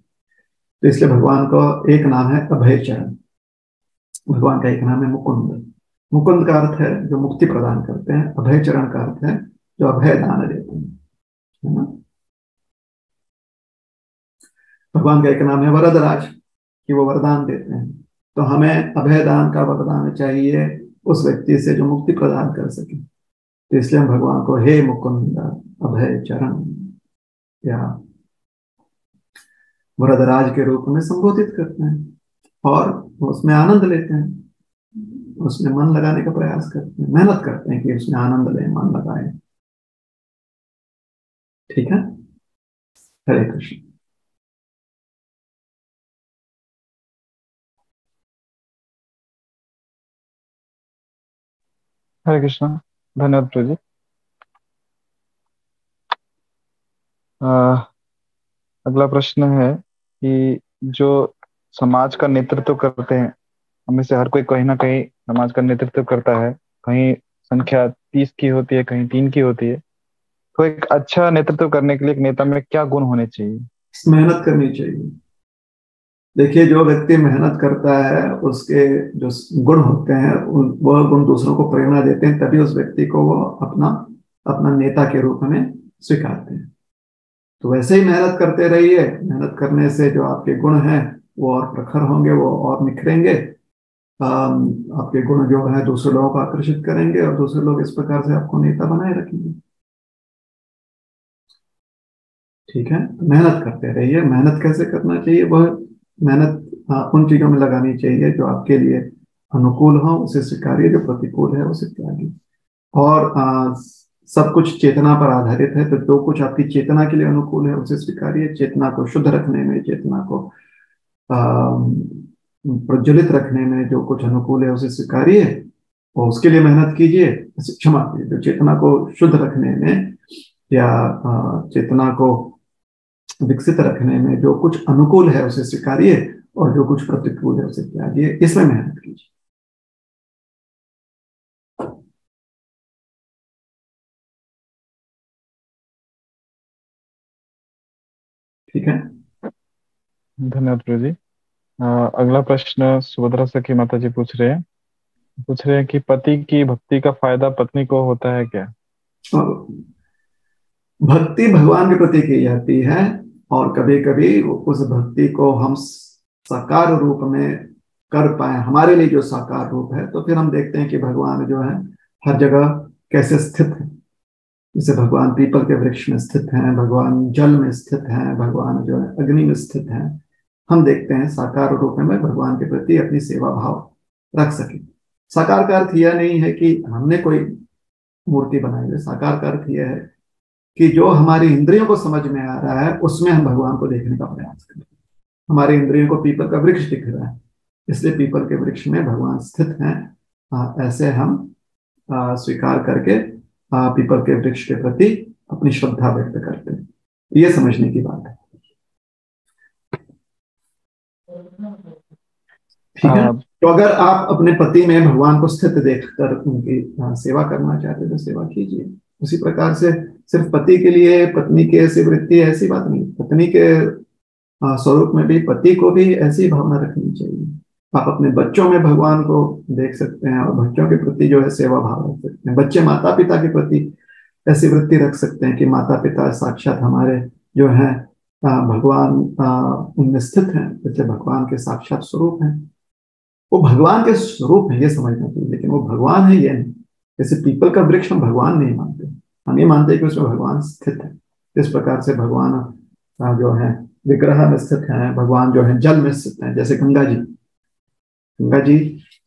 तो इसलिए भगवान को एक नाम है अभय चरण। भगवान का एक नाम है मुकुंद। मुकुंद का अर्थ है जो मुक्ति प्रदान करते हैं अभय चरण का अर्थ है जो अभय दान देते हैं है ना? भगवान का एक नाम है वरदराज कि वो वरदान देते हैं। तो हमें अभय दान का वरदान चाहिए उस व्यक्ति से जो मुक्ति प्रदान कर सके। तो इसलिए हम भगवान को हे मुकुंद, अभय चरण, या वरदराज के रूप में संबोधित करते हैं और उसमें आनंद लेते हैं। उसमें मन लगाने का प्रयास करते हैं, मेहनत करते हैं कि उसमें आनंद लें, मन लगाए। ठीक है? हरे कृष्ण। हरे कृष्णा, धन्यवाद प्रभु जी। अगला प्रश्न है कि जो समाज का नेतृत्व करते हैं, हमें से हर कोई कहीं ना कहीं समाज का नेतृत्व करता है। कहीं संख्या तीस की होती है, कहीं तीन की होती है। तो एक अच्छा नेतृत्व करने के लिए एक नेता में क्या गुण होने चाहिए? मेहनत करनी चाहिए। देखिए, जो व्यक्ति मेहनत करता है, उसके जो गुण होते हैं वह गुण दूसरों को प्रेरणा देते हैं, तभी उस व्यक्ति को वो अपना अपना नेता के रूप में स्वीकारते हैं। तो वैसे ही मेहनत करते रहिए। मेहनत करने से जो आपके गुण हैं, वो और प्रखर होंगे, वो और निखरेंगे। आपके गुण जो है, दूसरे लोगों को आकर्षित करेंगे और दूसरे लोग इस प्रकार से आपको नेता बनाए रखेंगे। ठीक है? मेहनत करते रहिए। मेहनत कैसे करना चाहिए? वह मेहनत उन चीज़ों में लगानी चाहिए जो आपके लिए अनुकूल हो उसे स्वीकारिए जो प्रतिकूल है उसे त्यागिए और आ, सब कुछ चेतना पर आधारित है तो जो कुछ आपकी चेतना के लिए अनुकूल है उसे स्वीकारिए। चेतना को शुद्ध रखने में चेतना को प्रज्वलित रखने में जो कुछ अनुकूल है उसे स्वीकारिए और उसके लिए मेहनत कीजिए क्षमा कीजिए। जो चेतना को शुद्ध रखने में या चेतना को विकसित रखने में जो कुछ अनुकूल है उसे स्वीकारिए और जो कुछ प्रतिकूल है उसे त्यागिए। इसमें मेहनत कीजिए। ठीक है? धन्यवाद प्रभु जी। अगला प्रश्न सुभद्रा सखी माता जी पूछ रहे हैं। पूछ रहे हैं कि पति की भक्ति का फ़ायदा पत्नी को होता है क्या? भक्ति भगवान के प्रति की जाती है और कभी कभी उस भक्ति को हम साकार रूप में कर पाए, हमारे लिए जो साकार रूप है तो फिर हम देखते हैं कि भगवान जो है, हर जगह कैसे स्थित है। जैसे भगवान पीपल के वृक्ष में स्थित हैं, भगवान जल में स्थित हैं, भगवान जो है अग्नि में स्थित हैं। हम देखते हैं साकार रूप में भगवान के प्रति अपनी सेवा भाव रख सके। साकार का अर्थ यह नहीं है कि हमने कोई मूर्ति बनाई है, साकार का अर्थ यह है कि जो हमारी इंद्रियों को समझ में आ रहा है उसमें हम भगवान को देखने का प्रयास करें हमारे इंद्रियों को पीपल का वृक्ष दिख रहा है इसलिए पीपल के वृक्ष में भगवान स्थित हैं। ऐसे हम आ, स्वीकार करके आ, पीपल के वृक्ष के प्रति अपनी श्रद्धा व्यक्त करते हैं। ये समझने की बात है। ठीक है? तो अगर आप अपने पति में भगवान को स्थित देखकर उनकी सेवा करना चाहते तो सेवा कीजिए। उसी प्रकार से सिर्फ़ पति के लिए पत्नी की ऐसी वृत्ति ऐसी बात नहीं, पत्नी के स्वरूप में भी पति को भी ऐसी भावना रखनी चाहिए। आप अपने बच्चों में भगवान को देख सकते हैं और बच्चों के प्रति जो है सेवा भाव रख सकते हैं। बच्चे माता पिता के प्रति ऐसी वृत्ति रख सकते हैं कि माता पिता साक्षात हमारे जो है भगवान उनमें स्थित हैं, बच्चे भगवान के साक्षात स्वरूप हैं। वो भगवान के स्वरूप है, ये समझना चाहिए, लेकिन वो भगवान है ये नहीं? जैसे पीपल का वृक्ष हम भगवान नहीं मानते। हम ये मानते हैं कि उसमें भगवान स्थित है। इस प्रकार से भगवान जो है, विग्रह में स्थित है, भगवान जो है, जल में स्थित है, जैसे गंगा जी। गंगा जी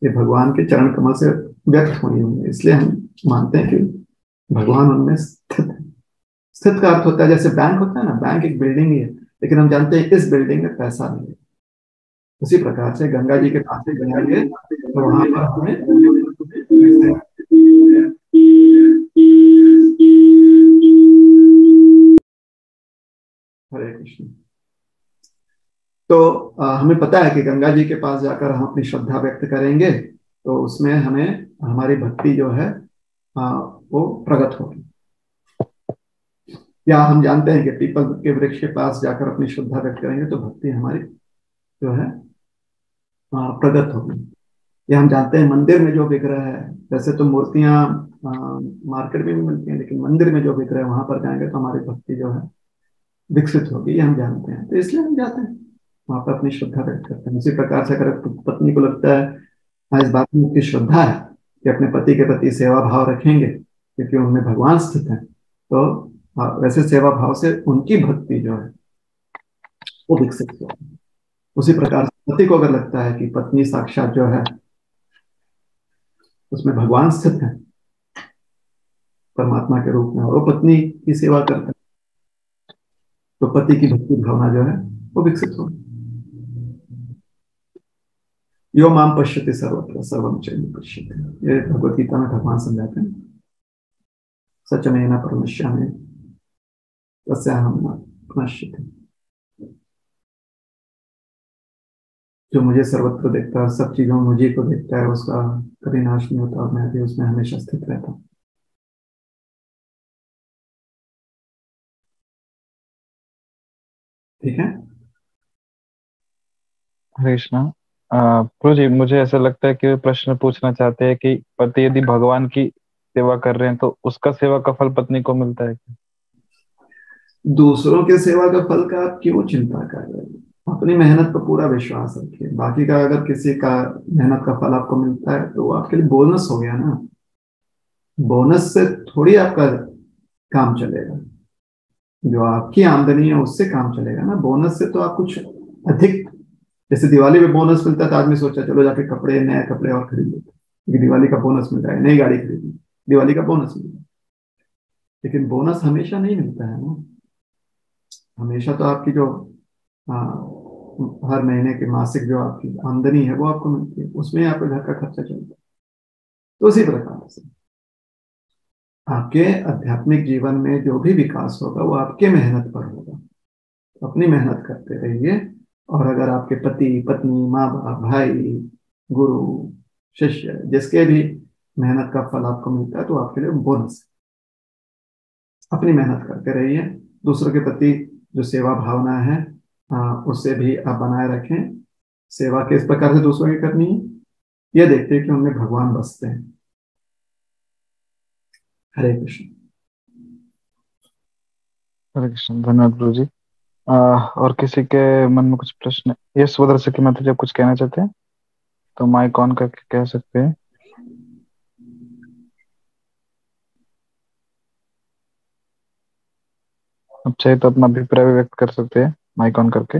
ये भगवान के चरण कमल से व्यक्त हुई हुई है इसलिए हम मानते हैं कि भगवान उनमें स्थित है। स्थित का अर्थ होता है जैसे बैंक होता है ना बैंक एक बिल्डिंग ही है, लेकिन हम जानते हैं इस बिल्डिंग में पैसा नहीं है। उसी प्रकार से गंगा जी के पास से जाएँगे तो वहाँ पर हमें हरे कृष्ण तो आ, हमें पता है कि गंगा जी के पास जाकर हम अपनी श्रद्धा व्यक्त करेंगे तो उसमें हमें हमारी भक्ति जो है आ, वो प्रकट होगी। या हम जानते हैं कि पीपल के वृक्ष के पास जाकर अपनी श्रद्धा व्यक्त करेंगे तो भक्ति हमारी जो है प्रगत होगी। या हम जानते हैं मंदिर में जो विग्रह है वैसे तो मूर्तियाँ मार्केट में भी मिलती हैं लेकिन मंदिर में जो विग्रह वहाँ पर जाएँगे तो हमारी भक्ति जो है विकसित होगी ये हम जानते हैं। तो इसलिए हम जाते हैं। वहाँ पर अपनी श्रद्धा व्यक्त करते हैं। उसी प्रकार से अगर पत्नी को लगता है हाँ, इस बात में उनकी श्रद्धा है कि अपने पति के प्रति सेवा भाव रखेंगे क्योंकि उनमें भगवान स्थित है तो हाँ, वैसे सेवा भाव से उनकी भक्ति जो है वो विकसित हो उसी प्रकार पति को अगर लगता है कि पत्नी साक्षात जो है उसमें भगवान स्थित है परमात्मा के रूप में और वो पत्नी की सेवा करता है तो पति की भक्ति भावना जो है वो विकसित हो यो माम पश्यति सर्वत्र सर्वम चैन पश्यति। ये भगवदगीता में भगवान समझाते हैं। सच में न परमश्या में हम नश्यते जो मुझे सर्वत्र देखता है सब चीज़ों मुझे को देखता है, उसका कभी नाश नहीं होता और मैं भी उसमें हमेशा स्थित रहता हूँ। ठीक है? हरे कृष्णा। प्रभु जी, मुझे ऐसा लगता है कि प्रश्न पूछना चाहते हैं कि पति यदि भगवान की सेवा कर रहे हैं तो उसका सेवा का फल पत्नी को मिलता है क्या? दूसरों के सेवा का फल का आप क्यों चिंता कर रहे हैं। अपनी मेहनत पर पूरा विश्वास रखिए बाकी का अगर किसी का मेहनत का फल आपको मिलता है तो आपके लिए बोनस हो गया ना। बोनस से थोड़ी आपका काम चलेगा। जो आपकी आमदनी है, उससे काम चलेगा ना। बोनस से तो आप कुछ अधिक जैसे दिवाली में बोनस मिलता है तो आदमी सोचा चलो जाके कपड़े नए कपड़े और खरीद लेते क्योंकि दिवाली का बोनस मिल रहा है नई गाड़ी खरीदी दिवाली का बोनस मिल रहा है। लेकिन बोनस हमेशा नहीं मिलता है ना। हमेशा तो आपकी जो आ, हर महीने के मासिक जो आपकी आमदनी है वो आपको मिलती है। उसमें आपके घर का खर्चा चलता है। तो उसी प्रकार से आपके आध्यात्मिक जीवन में जो भी विकास होगा वो आपके मेहनत पर होगा। अपनी मेहनत करते रहिए। और अगर आपके पति, पत्नी माँ बाप भाई, गुरु, शिष्य, जिसके भी मेहनत का फल आपको मिलता है तो आपके लिए बोनस अपनी मेहनत करते रहिए। दूसरों के प्रति जो सेवा भावना है उससे भी आप बनाए रखें। सेवा किस प्रकार से दूसरों की करनी है? यह देखते हैं कि उनमें भगवान बसते हैं। हरे कृष्ण। हरे कृष्ण, धन्यवाद गुरु जी आ, और किसी के मन में कुछ प्रश्न यश से की मतलब जब कुछ कहना चाहते हैं तो माइक ऑन करके कह सकते हैं। अब चाहे तो अपना अभिप्राय भी व्यक्त कर सकते हैं माइक ऑन करके।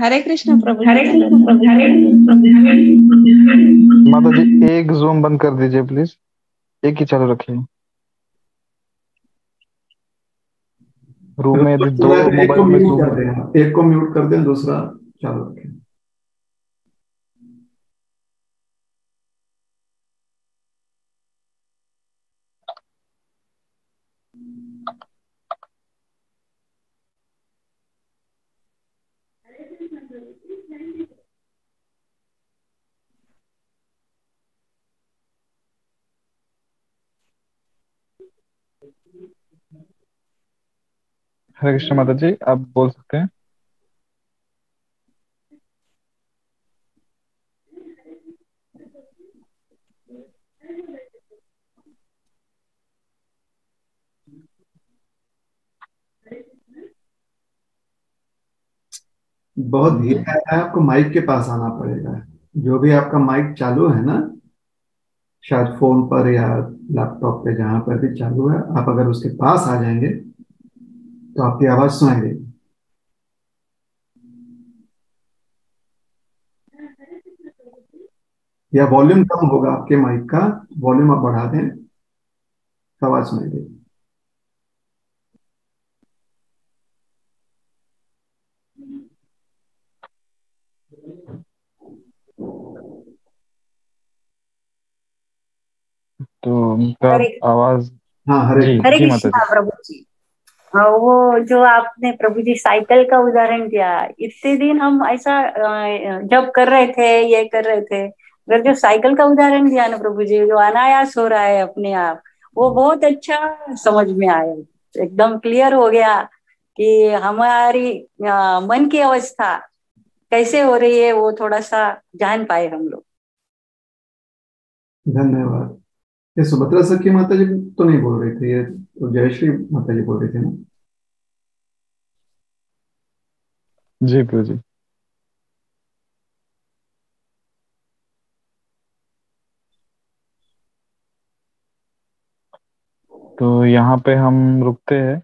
हरे कृष्ण प्रभु हरे कृष्ण प्रभु हरे माता जी। एक जूम बंद कर दीजिए प्लीज़ एक ही चालू रखिए। रूम में दो मोबाइल में एक को म्यूट कर दें दूसरा चालू रखें। हरे कृष्ण माता जी आप बोल सकते हैं। बहुत धीरे है, आपको माइक के पास आना पड़ेगा। जो भी आपका माइक चालू है ना, शायद फ़ोन पर या लैपटॉप पे, जहाँ पर भी चालू है, आप अगर उसके पास आ जाएँगे तो आपकी आवाज़ सुनाई देगी या वॉल्यूम कम होगा आपके माइक का वॉल्यूम आप बढ़ा दें तो आवाज़ सुनाई देगी तो आवाज़ हाँ हरे हरे कृष्णा प्रभु जी। वो जो आपने प्रभु जी साइकिल का उदाहरण दिया, इतने दिन हम ऐसा जब कर रहे थे, ये कर रहे थे, अगर जो साइकिल का उदाहरण दिया ना प्रभु जी, जो अनायास हो रहा है अपने आप, वो बहुत अच्छा समझ में आया। एकदम क्लियर हो गया कि हमारी मन की अवस्था कैसे हो रही है, वो थोड़ा सा जान पाए हम लोग। धन्यवाद। ये सुभद्रा सखी माता जी तो नहीं बोल रही थी, ये तो जयश्री माता जी बोल रही थी ना? जी प्रभु जी। तो यहाँ पे हम रुकते हैं।